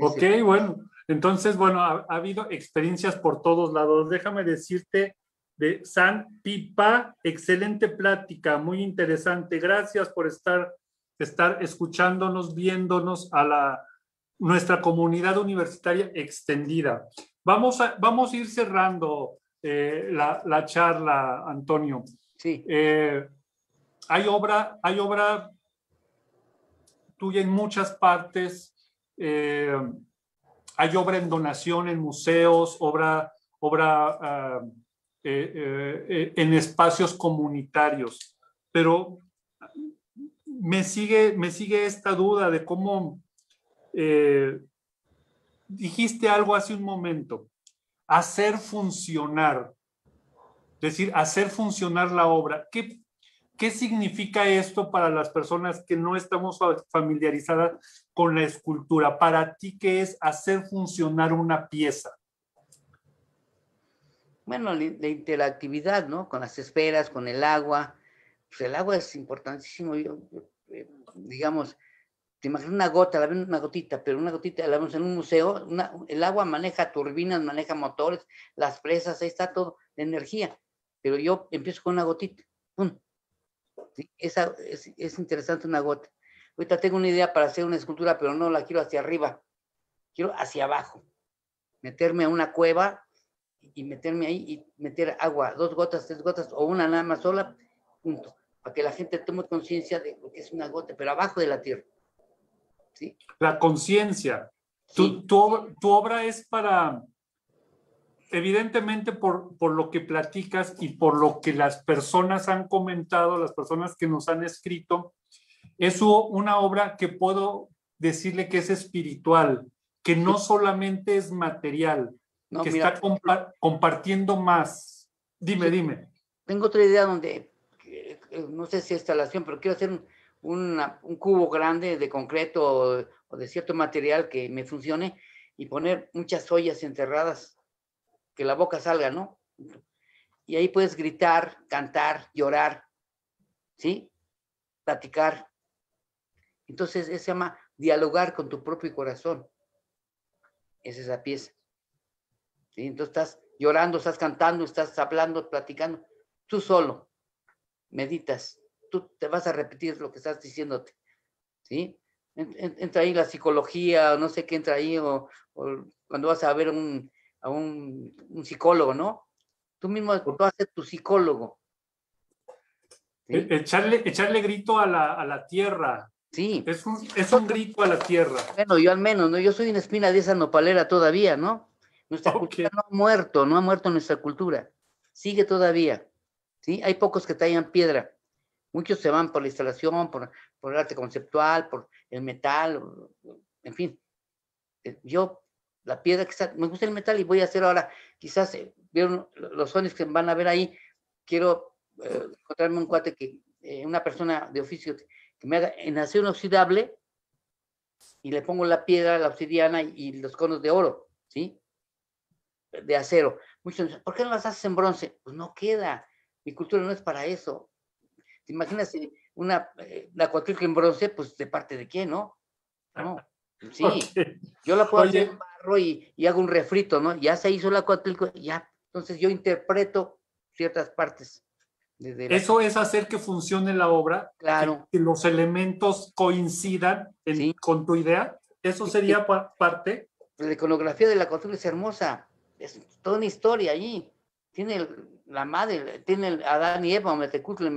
Ok, bueno. Entonces, bueno, ha, habido experiencias por todos lados. Déjame decirte de San Pipa. Excelente plática, muy interesante. Gracias por estar, estar escuchándonos, viéndonos a la, nuestra comunidad universitaria extendida. Vamos a, vamos a ir cerrando eh, la, la, charla, Antonio. Sí. Eh, hay obra, hay obra tuya en muchas partes. Eh, hay obra en donación en museos, obra, obra ah, en espacios comunitarios, pero me sigue, me sigue esta duda de cómo dijiste algo hace un momento, hacer funcionar, es decir, hacer funcionar la obra. ¿Qué, ¿Qué significa esto para las personas que no estamos familiarizadas con la escultura? Para ti, ¿qué es hacer funcionar una pieza? Bueno, la, interactividad, ¿no? Con las esferas, con el agua. Pues el agua es importantísimo. Yo, eh, digamos, te imaginas una gota, la ven una gotita, pero una gotita la vemos en un museo, el agua maneja turbinas, maneja motores, las presas, ahí está todo, la energía. Pero yo empiezo con una gotita, ¡pum! Esa, es, interesante una gota. Ahorita tengo una idea para hacer una escultura, pero no la quiero hacia arriba, quiero hacia abajo. Meterme a una cueva y meterme ahí y meter agua, dos gotas, tres gotas o una nada más sola, punto. Para que la gente tome conciencia de lo que es una gota, pero abajo de la tierra. La conciencia. Tu, obra es para, evidentemente por, por, lo que platicas y por lo que las personas han comentado, las personas que nos han escrito, es una obra que puedo decirle que es espiritual, que no solamente es material, que está compartiendo más. Dime, dime. Tengo otra idea donde, no sé si instalación, pero quiero hacer un, un cubo grande de concreto o, de cierto material que me funcione y poner muchas ollas enterradas, que la boca salga, ¿no? Y ahí puedes gritar, cantar, llorar, ¿sí? Platicar. Entonces, se llama dialogar con tu propio corazón. Es esa pieza. ¿Sí? Entonces estás llorando, estás cantando, estás hablando, platicando, tú solo, meditas tú te vas a repetir lo que estás diciéndote, ¿sí? Entra ahí la psicología, no sé qué entra ahí, o, cuando vas a ver un, a un, psicólogo, ¿no? Tú mismo vas a ser tu psicólogo. E, echarle, echarle grito a la, a la tierra. Sí. Es un, es un grito a la tierra. Bueno, yo al menos, ¿no? Yo soy una espina de esa nopalera todavía, ¿no? Nuestra cultura no ha muerto, no ha muerto nuestra cultura. Sigue todavía. ¿Sí? Hay pocos que tallan piedra. Muchos se van por la instalación, por, por el arte conceptual, por el metal, en fin. Eh, yo, la piedra que está, me gusta el metal y voy a hacer ahora, quizás eh, vieron los sonidos que van a ver ahí, quiero eh, encontrarme un cuate que, una persona de oficio que me haga en acero oxidable y le pongo la piedra, la obsidiana y, los conos de oro, ¿sí? De acero. Muchos dicen, ¿por qué no las haces en bronce? Pues no queda. Mi cultura no es para eso. ¿Te imaginas una, eh, la en bronce? Pues de parte de quién, ¿no? No. Sí, yo la puedo hacer en barro y, y, hago un refrito, ¿no? Ya se hizo la cuatrícula, ya. Entonces yo interpreto ciertas partes. Eso es hacer que funcione la obra. Claro. Que, los elementos coincidan con tu idea. Eso sería parte. La iconografía de la cuatrícula es hermosa. Es toda una historia allí. Tiene el, la madre, tiene Adán y Eva, Ometecutle,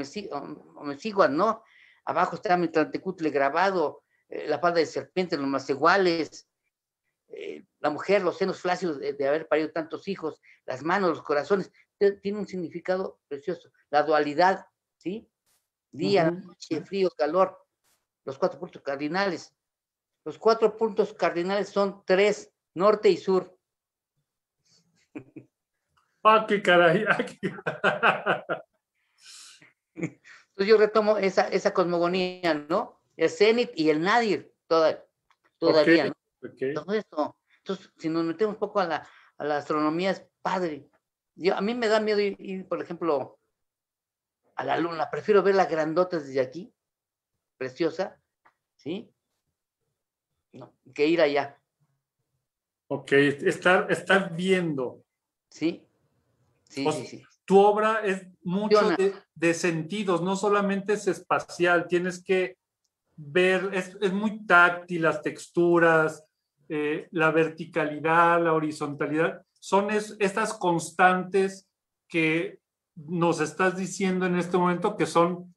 Omesiguan, ¿no? Abajo está Metlantecutle grabado, eh, la falda de serpiente, los más iguales, eh, la mujer, los senos flácidos de, haber parido tantos hijos, las manos, los corazones, tiene un significado precioso. La dualidad, ¿sí? Día, noche, frío, calor, los cuatro puntos cardinales. Los cuatro puntos cardinales son tres, norte y sur. ¡Ah, qué caray! Entonces yo retomo esa, esa cosmogonía, ¿no? El cenit y el nadir, toda, todavía, ¿no? Todo eso. Entonces, si nos metemos un poco a la, a la astronomía, es padre. Yo, a mí me da miedo ir, por ejemplo, a la luna. Prefiero ver las grandotas desde aquí, preciosa, ¿sí? No, que ir allá. Ok, estar, estar viendo. Sí, Sí, sí, sí. tu obra es mucho de, sentidos, no solamente es espacial, tienes que ver, es, muy táctil, las texturas, eh, la verticalidad, la horizontalidad, son estas constantes que nos estás diciendo en este momento que son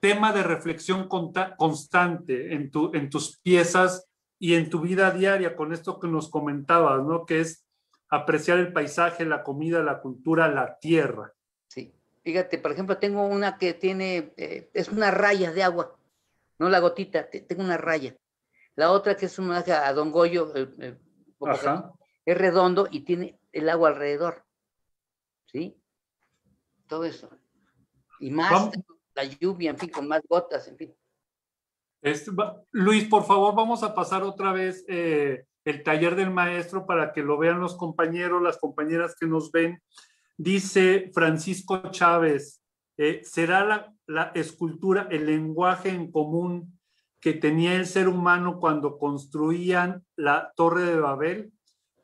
tema de reflexión constante en, tu, en tus piezas y en tu vida diaria, con esto que nos comentabas, ¿no? Que es apreciar el paisaje, la comida, la cultura, la tierra. Sí, fíjate, por ejemplo, tengo una que tiene, eh, es una raya de agua, no la gotita, tengo una raya. La otra que es un homenaje a Don Goyo, es redondo y tiene el agua alrededor. ¿Sí? Todo eso. Y más la lluvia, en fin, con más gotas, en fin. Este, Luis, por favor, vamos a pasar otra vez eh, el taller del maestro para que lo vean los compañeros, las compañeras que nos ven. Dice Francisco Chávez, eh, ¿será la, escultura el lenguaje en común que tenía el ser humano cuando construían la Torre de Babel?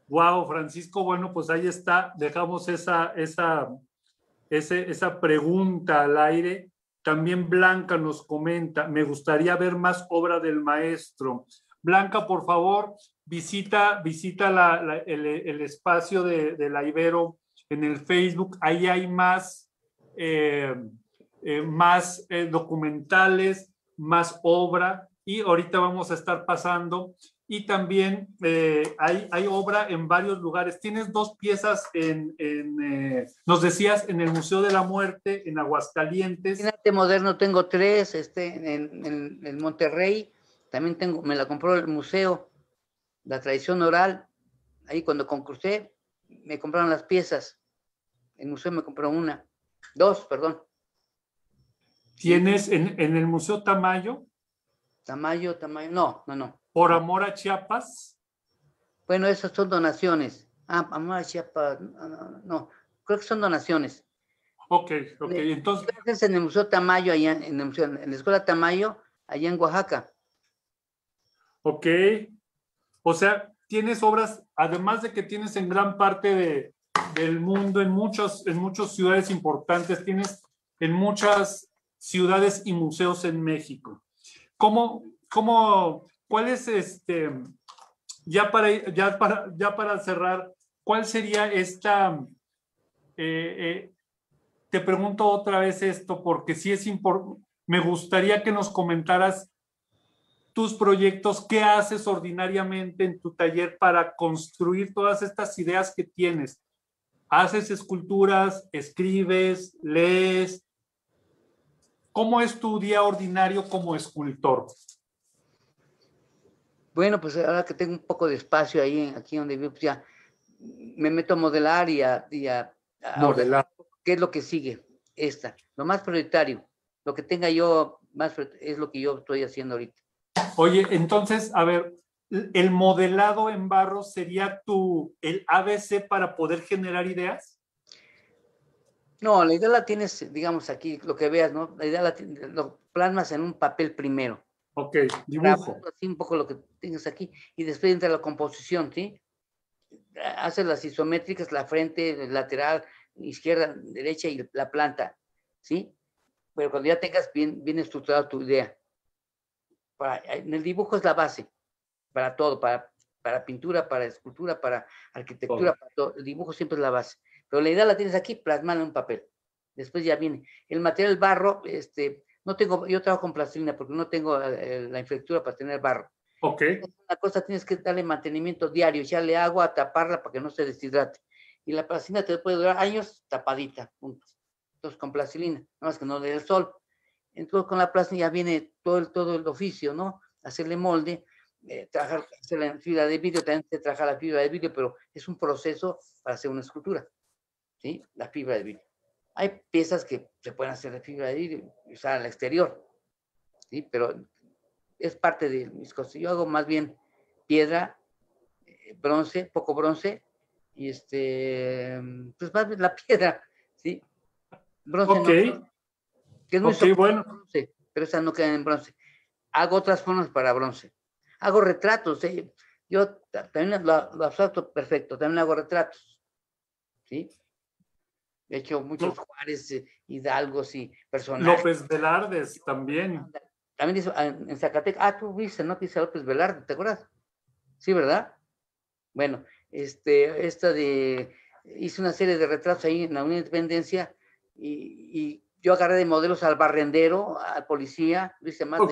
Wow, Francisco, bueno, pues ahí está, dejamos esa, esa, esa pregunta al aire. También Blanca nos comenta, me gustaría ver más obra del maestro. Blanca, por favor, visita, visita el, espacio de, la Ibero en el Facebook. Ahí hay más, eh, eh, más eh, documentales, más obra. Y ahorita vamos a estar pasando. Y también hay, hay, obra en varios lugares. Tienes dos piezas en, nos decías, en el Museo de la Muerte, en Aguascalientes. En arte moderno tengo tres, este, en, en Monterrey también tengo, me la compró el museo, la tradición oral. Ahí cuando concursé, me compraron las piezas. El museo me compró una, dos, perdón. ¿Tienes en, el Museo Tamayo? Tamayo, Tamayo, no, no, no. ¿Por amor a Chiapas? Bueno, esas son donaciones. Ah, amor a Chiapas, no, creo que son donaciones. Ok, ok, entonces. Es en el Museo Tamayo, allá en, el museo, en la Escuela Tamayo, allá en Oaxaca. Ok. O sea, tienes obras, además de que tienes en gran parte de, del mundo, en, muchos, en muchas ciudades importantes, tienes en muchas ciudades y museos en México. ¿Cómo, cómo, cuál es este, ya para, ya para, ya para cerrar, cuál sería esta, eh, eh, te pregunto otra vez esto, porque sí es importante, me gustaría que nos comentaras tus proyectos, qué haces ordinariamente en tu taller para construir todas estas ideas que tienes. ¿Haces esculturas, escribes, lees? ¿Cómo es tu día ordinario como escultor? Bueno, pues ahora que tengo un poco de espacio ahí, aquí donde vivo, pues ya me meto a modelar y a, modelar. ¿Qué es lo que sigue? Esta, lo más prioritario, lo que tenga yo más es lo que yo estoy haciendo ahorita. Oye, entonces, a ver, ¿el modelado en barro sería tu, el ABC para poder generar ideas? No, la idea la tienes, digamos, aquí, lo que veas, ¿no? La idea la, lo plasmas en un papel primero. Ok, dibujo. Así un poco lo que tienes aquí y después entra la composición, ¿sí? Haces las isométricas, la frente, lateral, izquierda, derecha y la planta, ¿sí? Pero cuando ya tengas bien, bien estructurada tu idea, en el dibujo es la base para todo, para, para pintura, para escultura, para arquitectura, El dibujo siempre es la base. Pero la idea la tienes aquí, plasmada en un papel. Después ya viene. El material barro, este, no tengo, yo trabajo con plastilina porque no tengo eh, la infraestructura para tener barro. Ok. Una cosa tienes que darle mantenimiento diario, echarle agua, taparla para que no se deshidrate. Y la plastilina te puede durar años tapadita. Entonces con plastilina, nada más que no dé el sol. Entonces con la plastilina ya viene todo el, todo el oficio, ¿no? Hacerle molde, eh, trabajar, hacer la fibra de vidrio, también se trabaja la fibra de vidrio, pero es un proceso para hacer una escultura, ¿sí? La fibra de vidrio. Hay piezas que se pueden hacer de fibra de vidrio y usar al exterior, ¿sí? Pero es parte de mis cosas. Yo hago más bien piedra, eh, bronce, poco bronce, y este, pues más bien la piedra, ¿sí? Bronce que es muy bueno. bronce, pero esas no quedan en bronce. Hago otras formas para bronce. Hago retratos. ¿eh? Yo también lo, lo abstracto perfecto, también hago retratos. ¿Sí? He hecho muchos Juárez, eh, Hidalgos y personajes. López Velardes también. También hizo en Zacatecas. Ah, tú viste, ¿no? Que hice López Velarde, ¿te acuerdas? Sí, ¿verdad? Bueno, este, esta de. Hice una serie de retratos ahí en la Unión de Independencia y, yo agarré de modelos al barrendero, al policía, viste más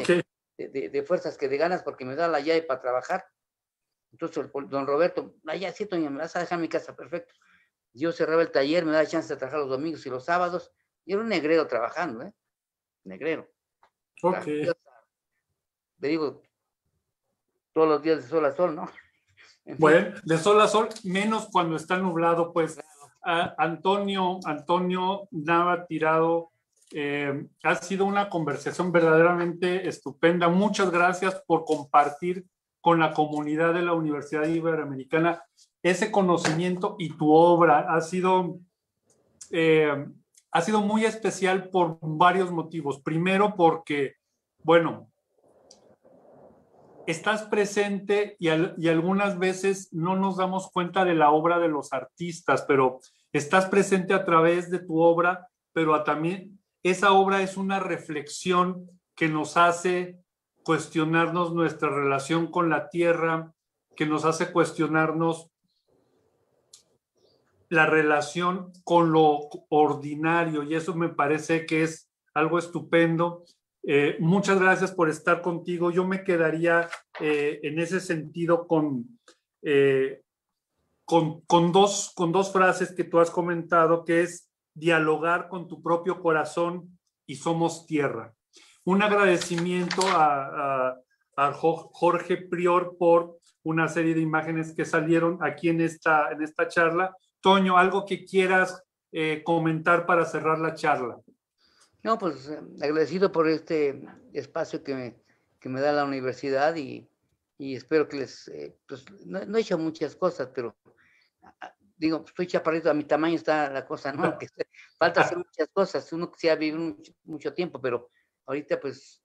de, de, fuerzas que de ganas porque me da la llave para trabajar. Entonces, don Roberto, allá sí, me vas a dejar mi casa, perfecto. Yo cerraba el taller, me daba chance de trabajar los domingos y los sábados. Y era un negrero trabajando, ¿eh? Negrero. Ok. Le digo, todos los días de sol a sol, ¿no? Bueno, de sol a sol, menos cuando está nublado, pues. Antonio, Antonio Nava Tirado, eh, ha sido una conversación verdaderamente estupenda. Muchas gracias por compartir con la comunidad de la Universidad Iberoamericana ese conocimiento y tu obra. Ha sido, eh, ha sido muy especial por varios motivos. Primero porque, bueno, estás presente y, algunas veces no nos damos cuenta de la obra de los artistas, pero estás presente a través de tu obra, pero también esa obra es una reflexión que nos hace cuestionarnos nuestra relación con la tierra, que nos hace cuestionarnos la relación con lo ordinario y eso me parece que es algo estupendo eh, muchas gracias por estar contigo. Yo me quedaría eh, en ese sentido eh, con, con, dos, con dos frases que tú has comentado, que es dialogar con tu propio corazón y somos tierra. Un agradecimiento a, a, Jorge Prior por una serie de imágenes que salieron aquí en esta, en esta charla. Toño, algo que quieras comentar para cerrar la charla. No, pues eh, agradecido por este espacio que me, que me da la universidad y, y espero que les, eh, pues no, he hecho muchas cosas, pero digo, estoy chaparrito, a mi tamaño está la cosa, ¿no? Que falta hacer muchas cosas, uno quisiera vivir mucho, mucho tiempo, pero ahorita pues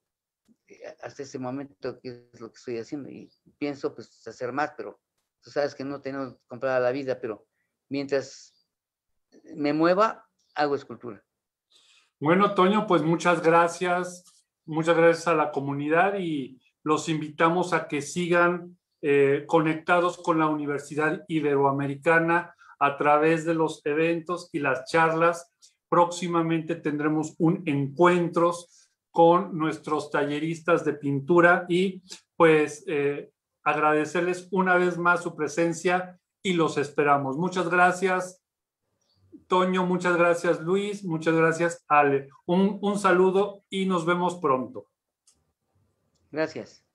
eh, hasta ese momento que es lo que estoy haciendo y pienso pues hacer más, pero tú sabes que no tengo comprada la vida, pero mientras me mueva, hago escultura. Bueno, Toño, pues muchas gracias. Muchas gracias a la comunidad y los invitamos a que sigan eh, conectados con la Universidad Iberoamericana a través de los eventos y las charlas. Próximamente tendremos un encuentros con nuestros talleristas de pintura y pues eh, agradecerles una vez más su presencia y los esperamos. Muchas gracias. Toño, muchas gracias Luis, muchas gracias Ale. Un, un saludo y nos vemos pronto. Gracias.